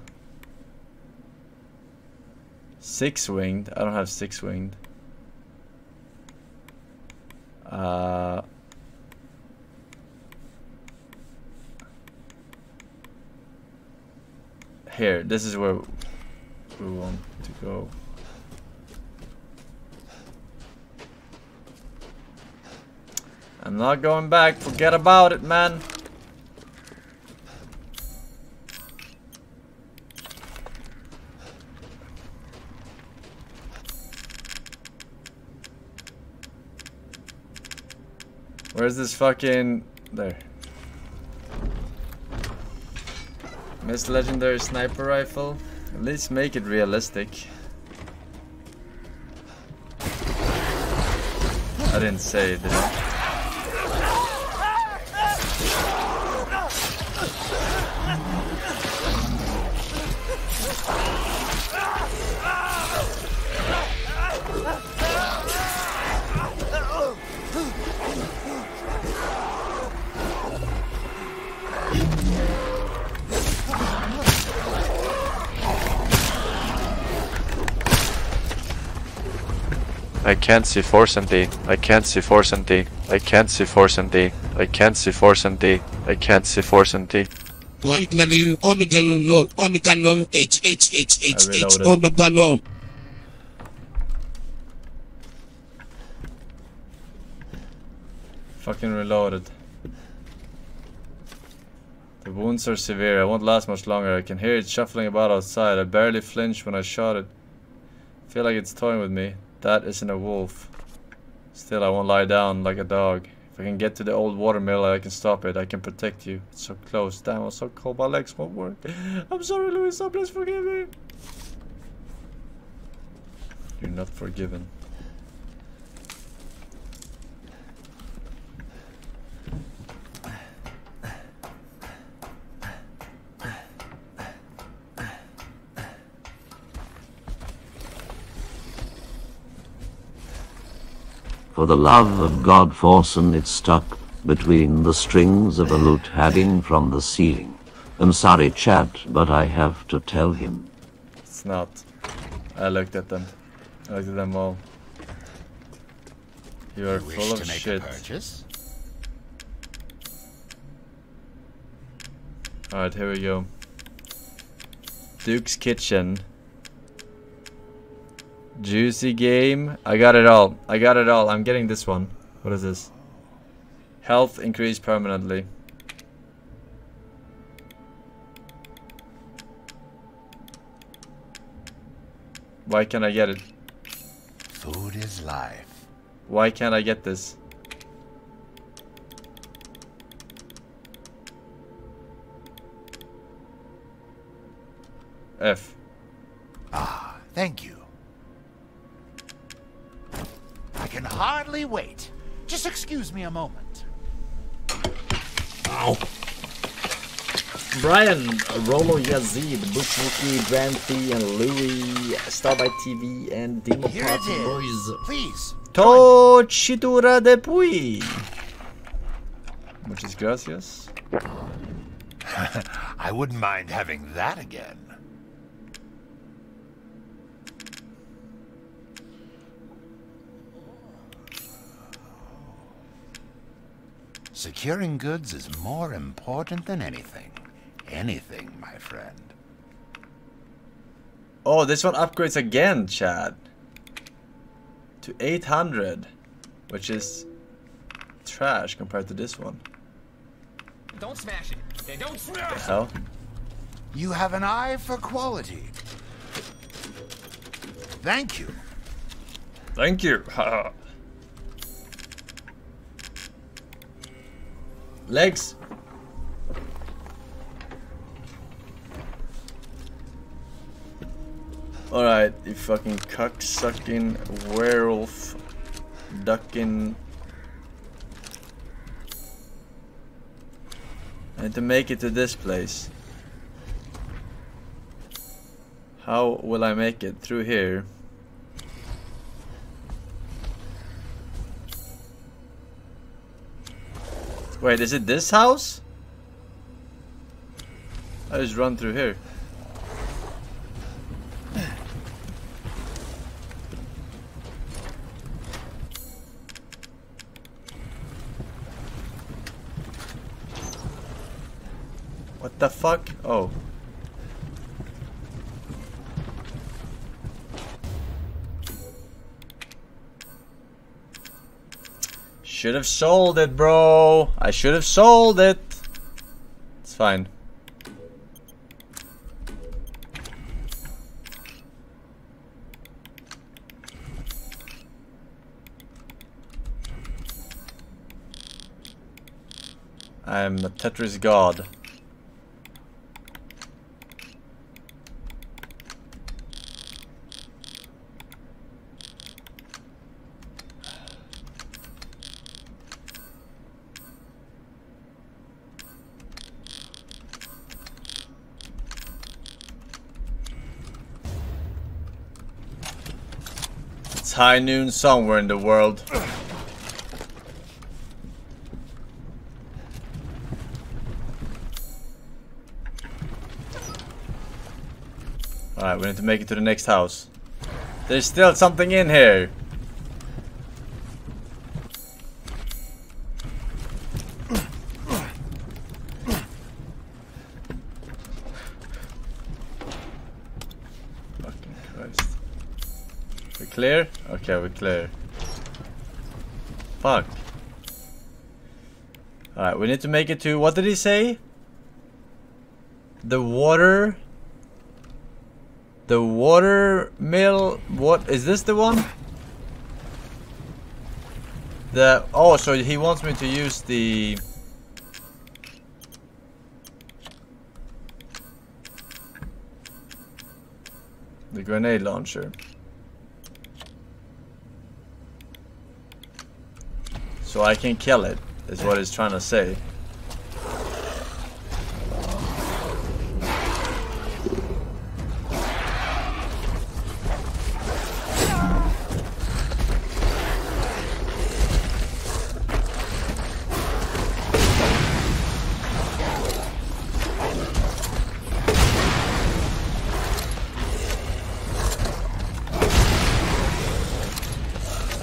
Six winged. I don't have six winged. Uh. Here, this is where we want to go. I'm not going back. Forget about it, man. Where's this fucking... There. Miss Legendary Sniper Rifle. At least make it realistic. I didn't say it, did? Can't see force and D. I can't see force and D. I can't see force and D. I can't see force and D. I can't see force and D. Omega Lord, Omega Lord, H, H, H, H, H, reloaded. Omega Lord. Fucking reloaded. The wounds are severe. I won't last much longer. I can hear it shuffling about outside. I barely flinched when I shot it. feel like it's toying with me. That isn't a wolf. Still, I won't lie down like a dog. If I can get to the old watermill, I can stop it. I can protect you. It's so close. Damn, I was so cold. My legs won't work. I'm sorry, Louisa. Please forgive me. You're not forgiven. For the love of God Forsen, it stuck between the strings of a lute hanging from the ceiling. I'm sorry, chat, but I have to tell him. It's not. I looked at them. I looked at them all. You are You full of to make shit. Alright, here we go. Duke's Kitchen. Juicy game. I got it all. I got it all. I'm getting this one. What is this? Health increased permanently. Why can't I get it? Food is life. Why can't I get this? F. Ah, thank you. Hardly wait. Just excuse me a moment. Brian, Rolo Yazid, Bushwookie, Branty, and Louis, Starbite TV, and Demo Here Party is. Boys. Please. Tochitura de Pui. Muchas gracias. I wouldn't mind having that again. Securing goods is more important than anything. Anything, my friend. Oh, this one upgrades again, Chad. To 800. Which is trash compared to this one. Don't smash it. Hey, don't smash it. hell? You have an eye for quality. Thank you. Thank you. Legs. Alright, you fucking cocksucking werewolf ducking. I need to make it to this place. How will I make it? Through here. Wait, is it this house? I just run through here. What the fuck? Oh. Should have sold it, bro. I should have sold it. It's fine. I'm a Tetris god. High noon somewhere in the world. Alright, we need to make it to the next house. There's still something in here. Fucking Christ. We clear? Okay, we clear. Fuck. Alright, we need to make it to, what did he say? The water the water mill. What is this the one? The oh, so he wants me to use the. The grenade launcher. So I can kill it, is what he's trying to say.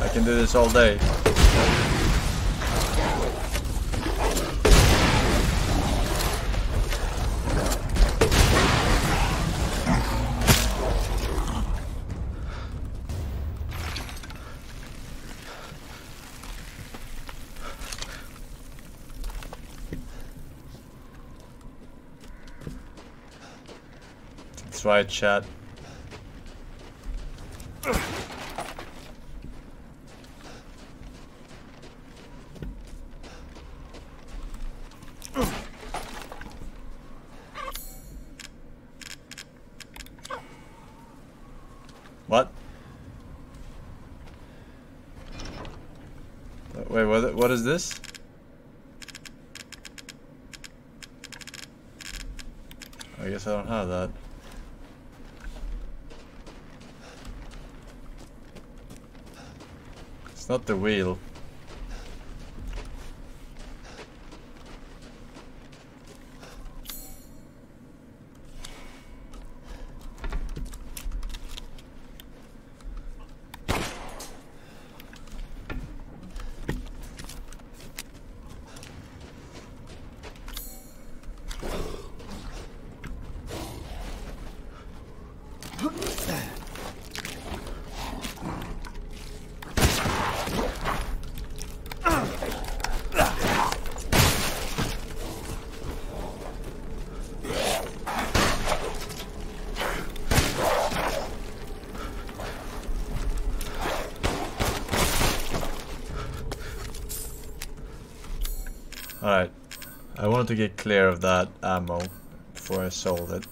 I can do this all day. That's chat. What? Uh, Wait, what? What is this? I guess I don't have that. It's not the wheel. to get clear of that ammo before I sold it.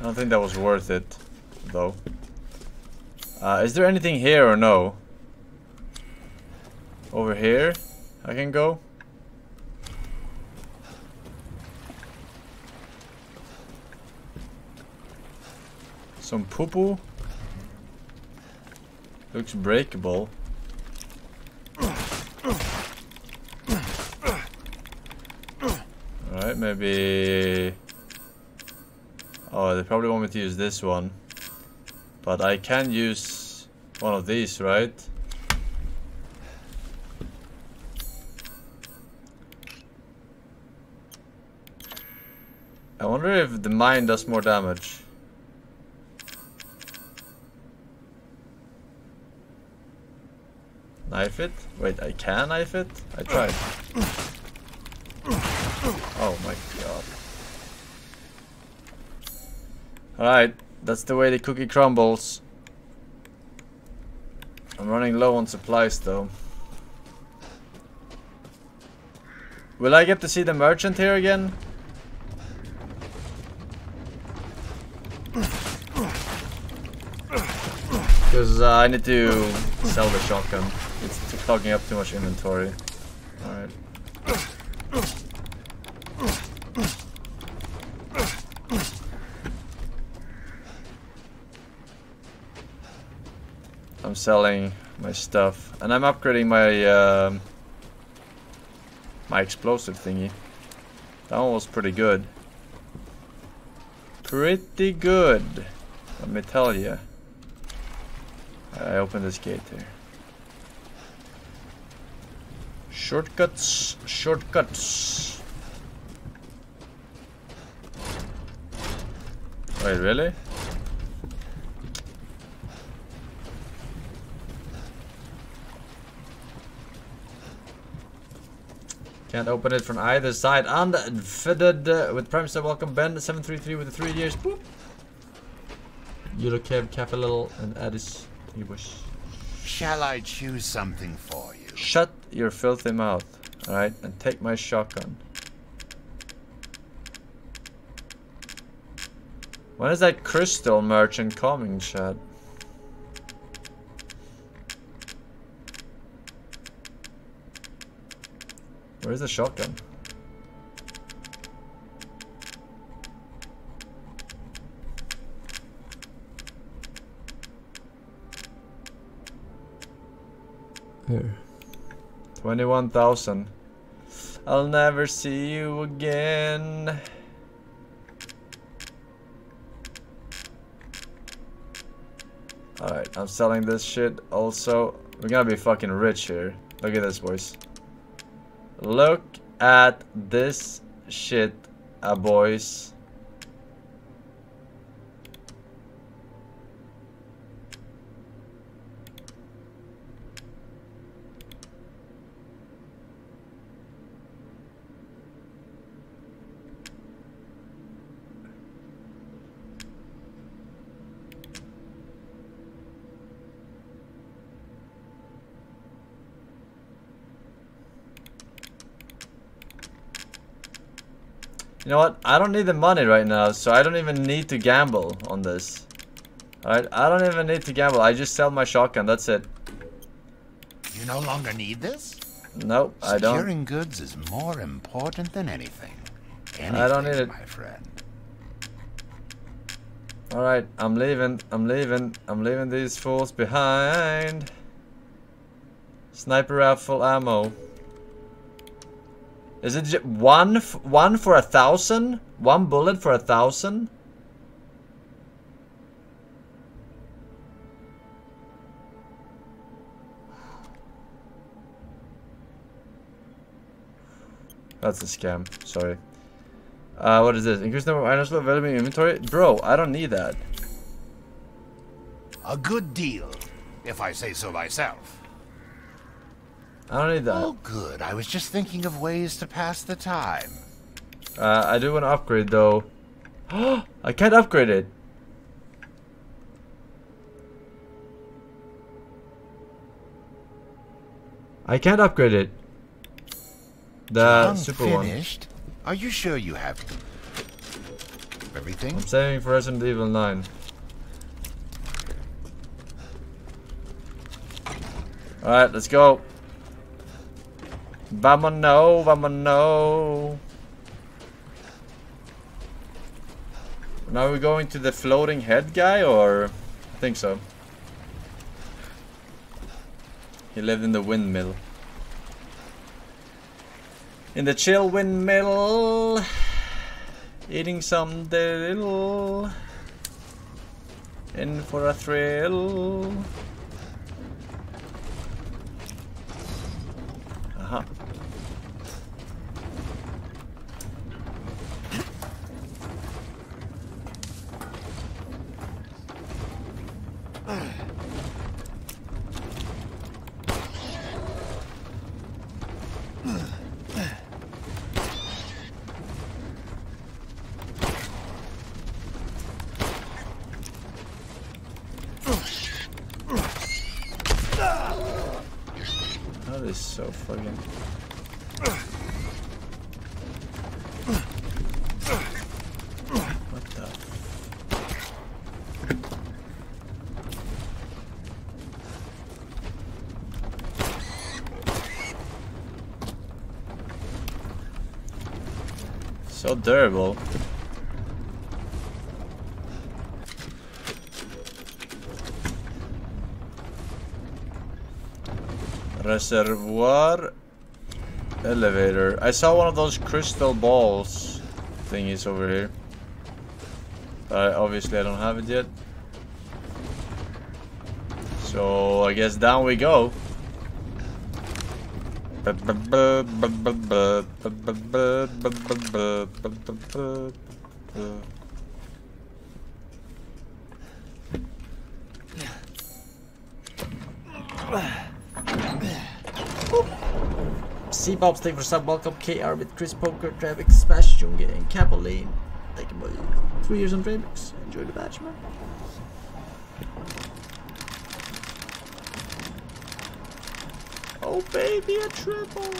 I don't think that was worth it, though. Uh, is there anything here or no? Over here? I can go? Some poo-poo? Looks breakable. Alright, maybe... Oh, they probably want me to use this one. But I can use one of these, right? I wonder if the mine does more damage. Knife it? Wait, I can knife it? I tried. Oh my god. Alright, that's the way the cookie crumbles. I'm running low on supplies though. Will I get to see the merchant here again? Because uh, I need to sell the shotgun. Clogging up too much inventory. Alright. I'm selling my stuff. And I'm upgrading my um, my explosive thingy. That one was pretty good. Pretty good. Let me tell you. I opened this gate here. Shortcuts, shortcuts. Wait, really? Can't open it from either side. Unfitted uh, with Prime Star. Welcome Ben. 733 with the three years. Boop. Eurokev, Cafe Little, and Addis. Wish. Shall I choose something for? Shut your filthy mouth. Alright, and take my shotgun. When is that crystal merchant coming, Chad? Where's the shotgun? Here. 21,000. I'll never see you again. Alright, I'm selling this shit also. We're gonna be fucking rich here. Look at this, boys. Look at this shit, uh, boys. You know what? I don't need the money right now, so I don't even need to gamble on this. Alright, I don't even need to gamble. I just sell my shotgun, that's it. You no longer need this? Nope, I don't. Securing goods is more important than anything. Anything, I don't need it. my friend. Alright, I'm leaving, I'm leaving, I'm leaving these fools behind. Sniper rifle ammo. Is it ju- one, one for a thousand? One bullet for a thousand? That's a scam, sorry. Uh, what is this? Increase number of items available in inventory? Bro, I don't need that. A good deal, if I say so myself. I don't need that. Oh, good. I was just thinking of ways to pass the time. Uh, I do want to upgrade though. I can't upgrade it. I can't upgrade it. The super one. Unfinished? Are you sure you have? everything? I'm saving for Resident Evil 9. Alright, let's go. Vamano, vamano. Now we're going to the floating head guy, or? I think so. He lived in the windmill. In the chill windmill. Eating some dill. In for a thrill. So fucking. What the? So durable. Reservoir elevator. I saw one of those crystal balls thingies over here. But obviously I don't have it yet. So I guess down we go. C-Bob, thank for sub. Welcome KR with Chris Poker, Dravix, Smash, Junge, and Capoline. Thank you for three years on Dravix. Enjoy the badge, man. Oh, baby, a triple.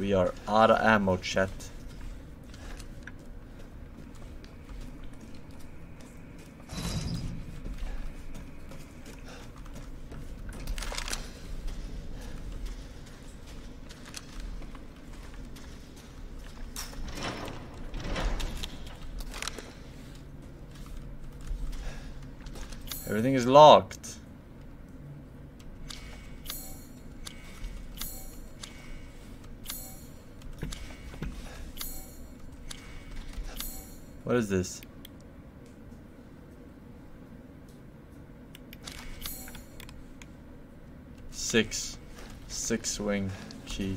We are out of ammo, chat. Everything is locked. What is this? Six. Six wing key.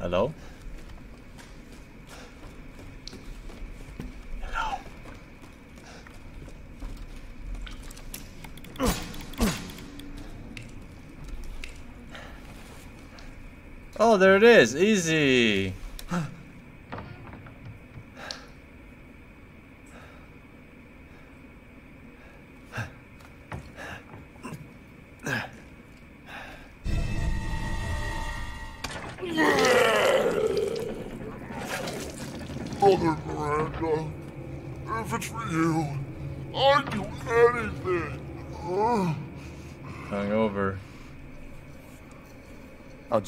Hello? Hello? Oh, there it is. Easy.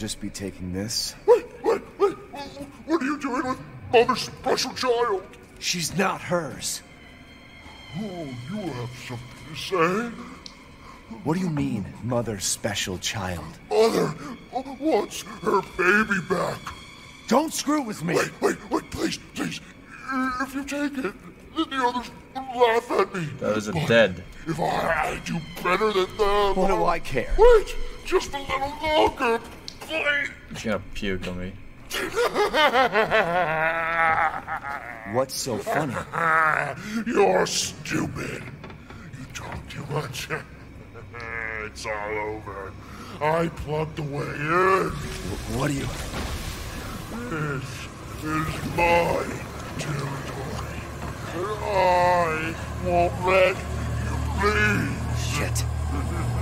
Just be taking this. wait, wait, wait. What are you doing with Mother's special child? She's not hers. Oh, you have something to say? What do you mean, mother's special child? Mother wants her baby back. Don't screw with me. Wait, wait, wait, please, please. If you take it, then the others will laugh at me. Those are But dead. If I do better than them. What do I care? Wait, just a little longer, please. She's gonna puke on me. What's so funny? You're stupid. You talk too much. it's all over. I plugged the way in. What are you... This is my territory. And I won't let you leave. Shit.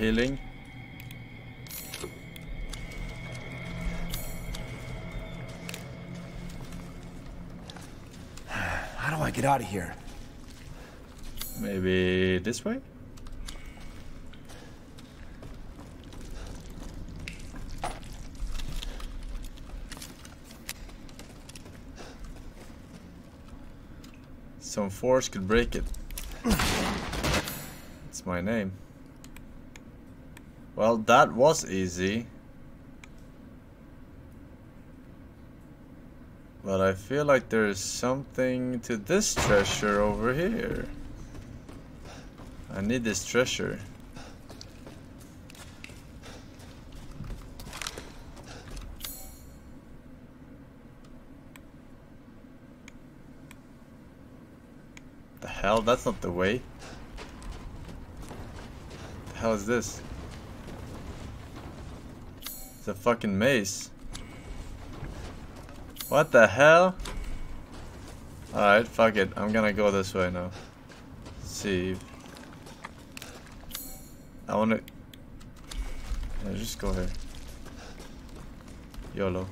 healing? How do I get out of here? Maybe this way? Some force could break it. It's my name. Well, that was easy. But I feel like there's something to this treasure over here. I need this treasure. The hell? That's not the way. The hell is this? A fucking maze. What the hell? Alright, fuck it. I'm gonna go this way now. see. I wanna... Yeah, just go here. YOLO.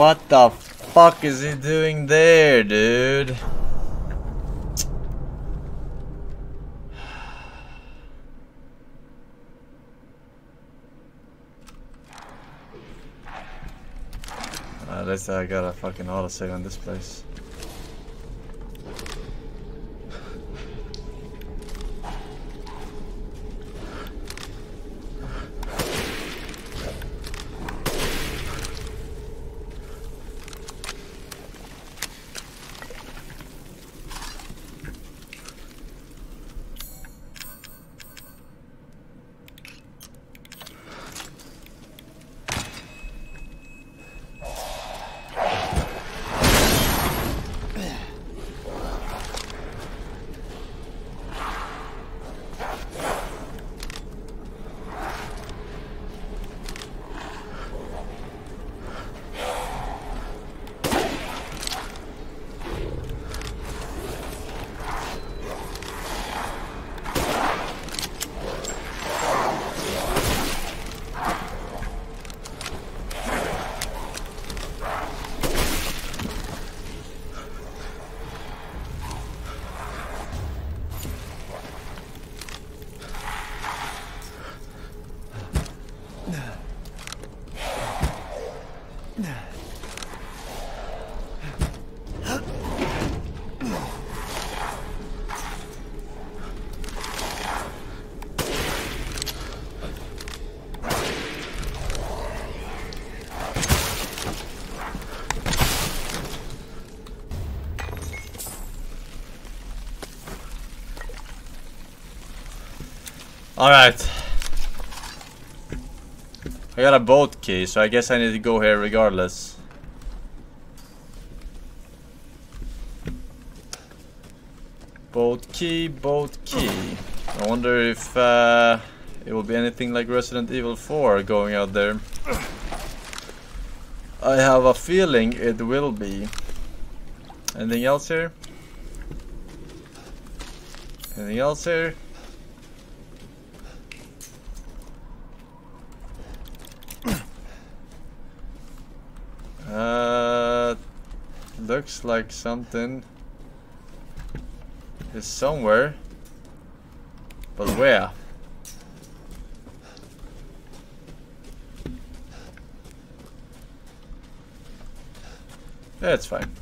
What the fuck is he doing there, dude? Uh, let's I got a fucking autosave on this place. Alright. I got a boat key, so I guess I need to go here regardless. Boat key, boat key. I wonder if uh, it will be anything like Resident Evil 4 going out there. I have a feeling it will be. Anything else here? Anything else here? Uh, looks like something is somewhere. But where? It's fine.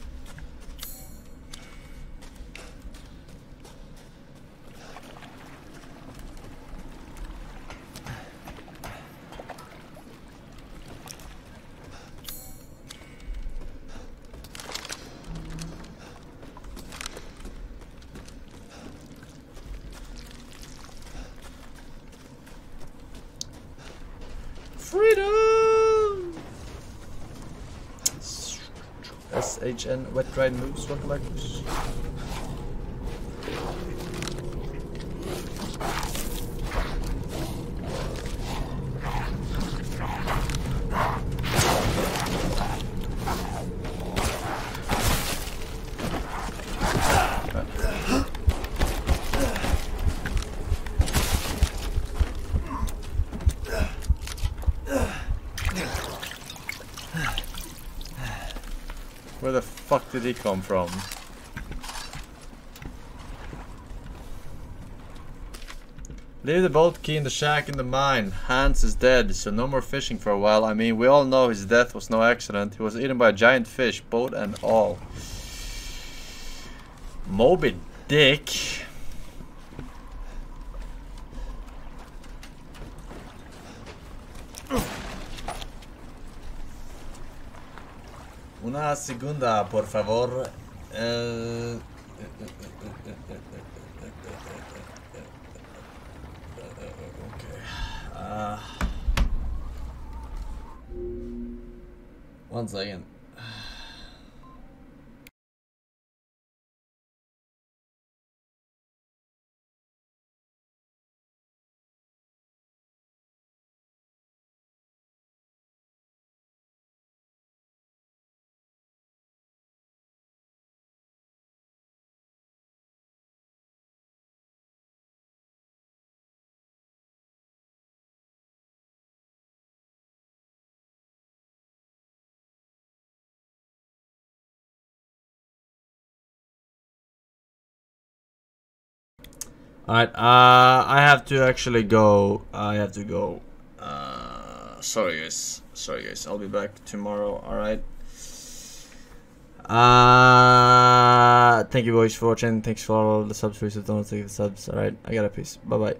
SHN Wet Dry Moves, welcome back. Where the fuck did he come from? Leave the boat key in the shack in the mine. Hans is dead, so no more fishing for a while. I mean, we all know his death was no accident. He was eaten by a giant fish, boat and all. Moby Dick. Segunda, por favor. Eh, Alright, uh, I have to actually go. I have to go. Uh, sorry guys. Sorry guys. I'll be back tomorrow. Alright. Uh, thank you boys for watching. Thanks for all the subs, take the subs. Alright, I got a piece. Bye bye.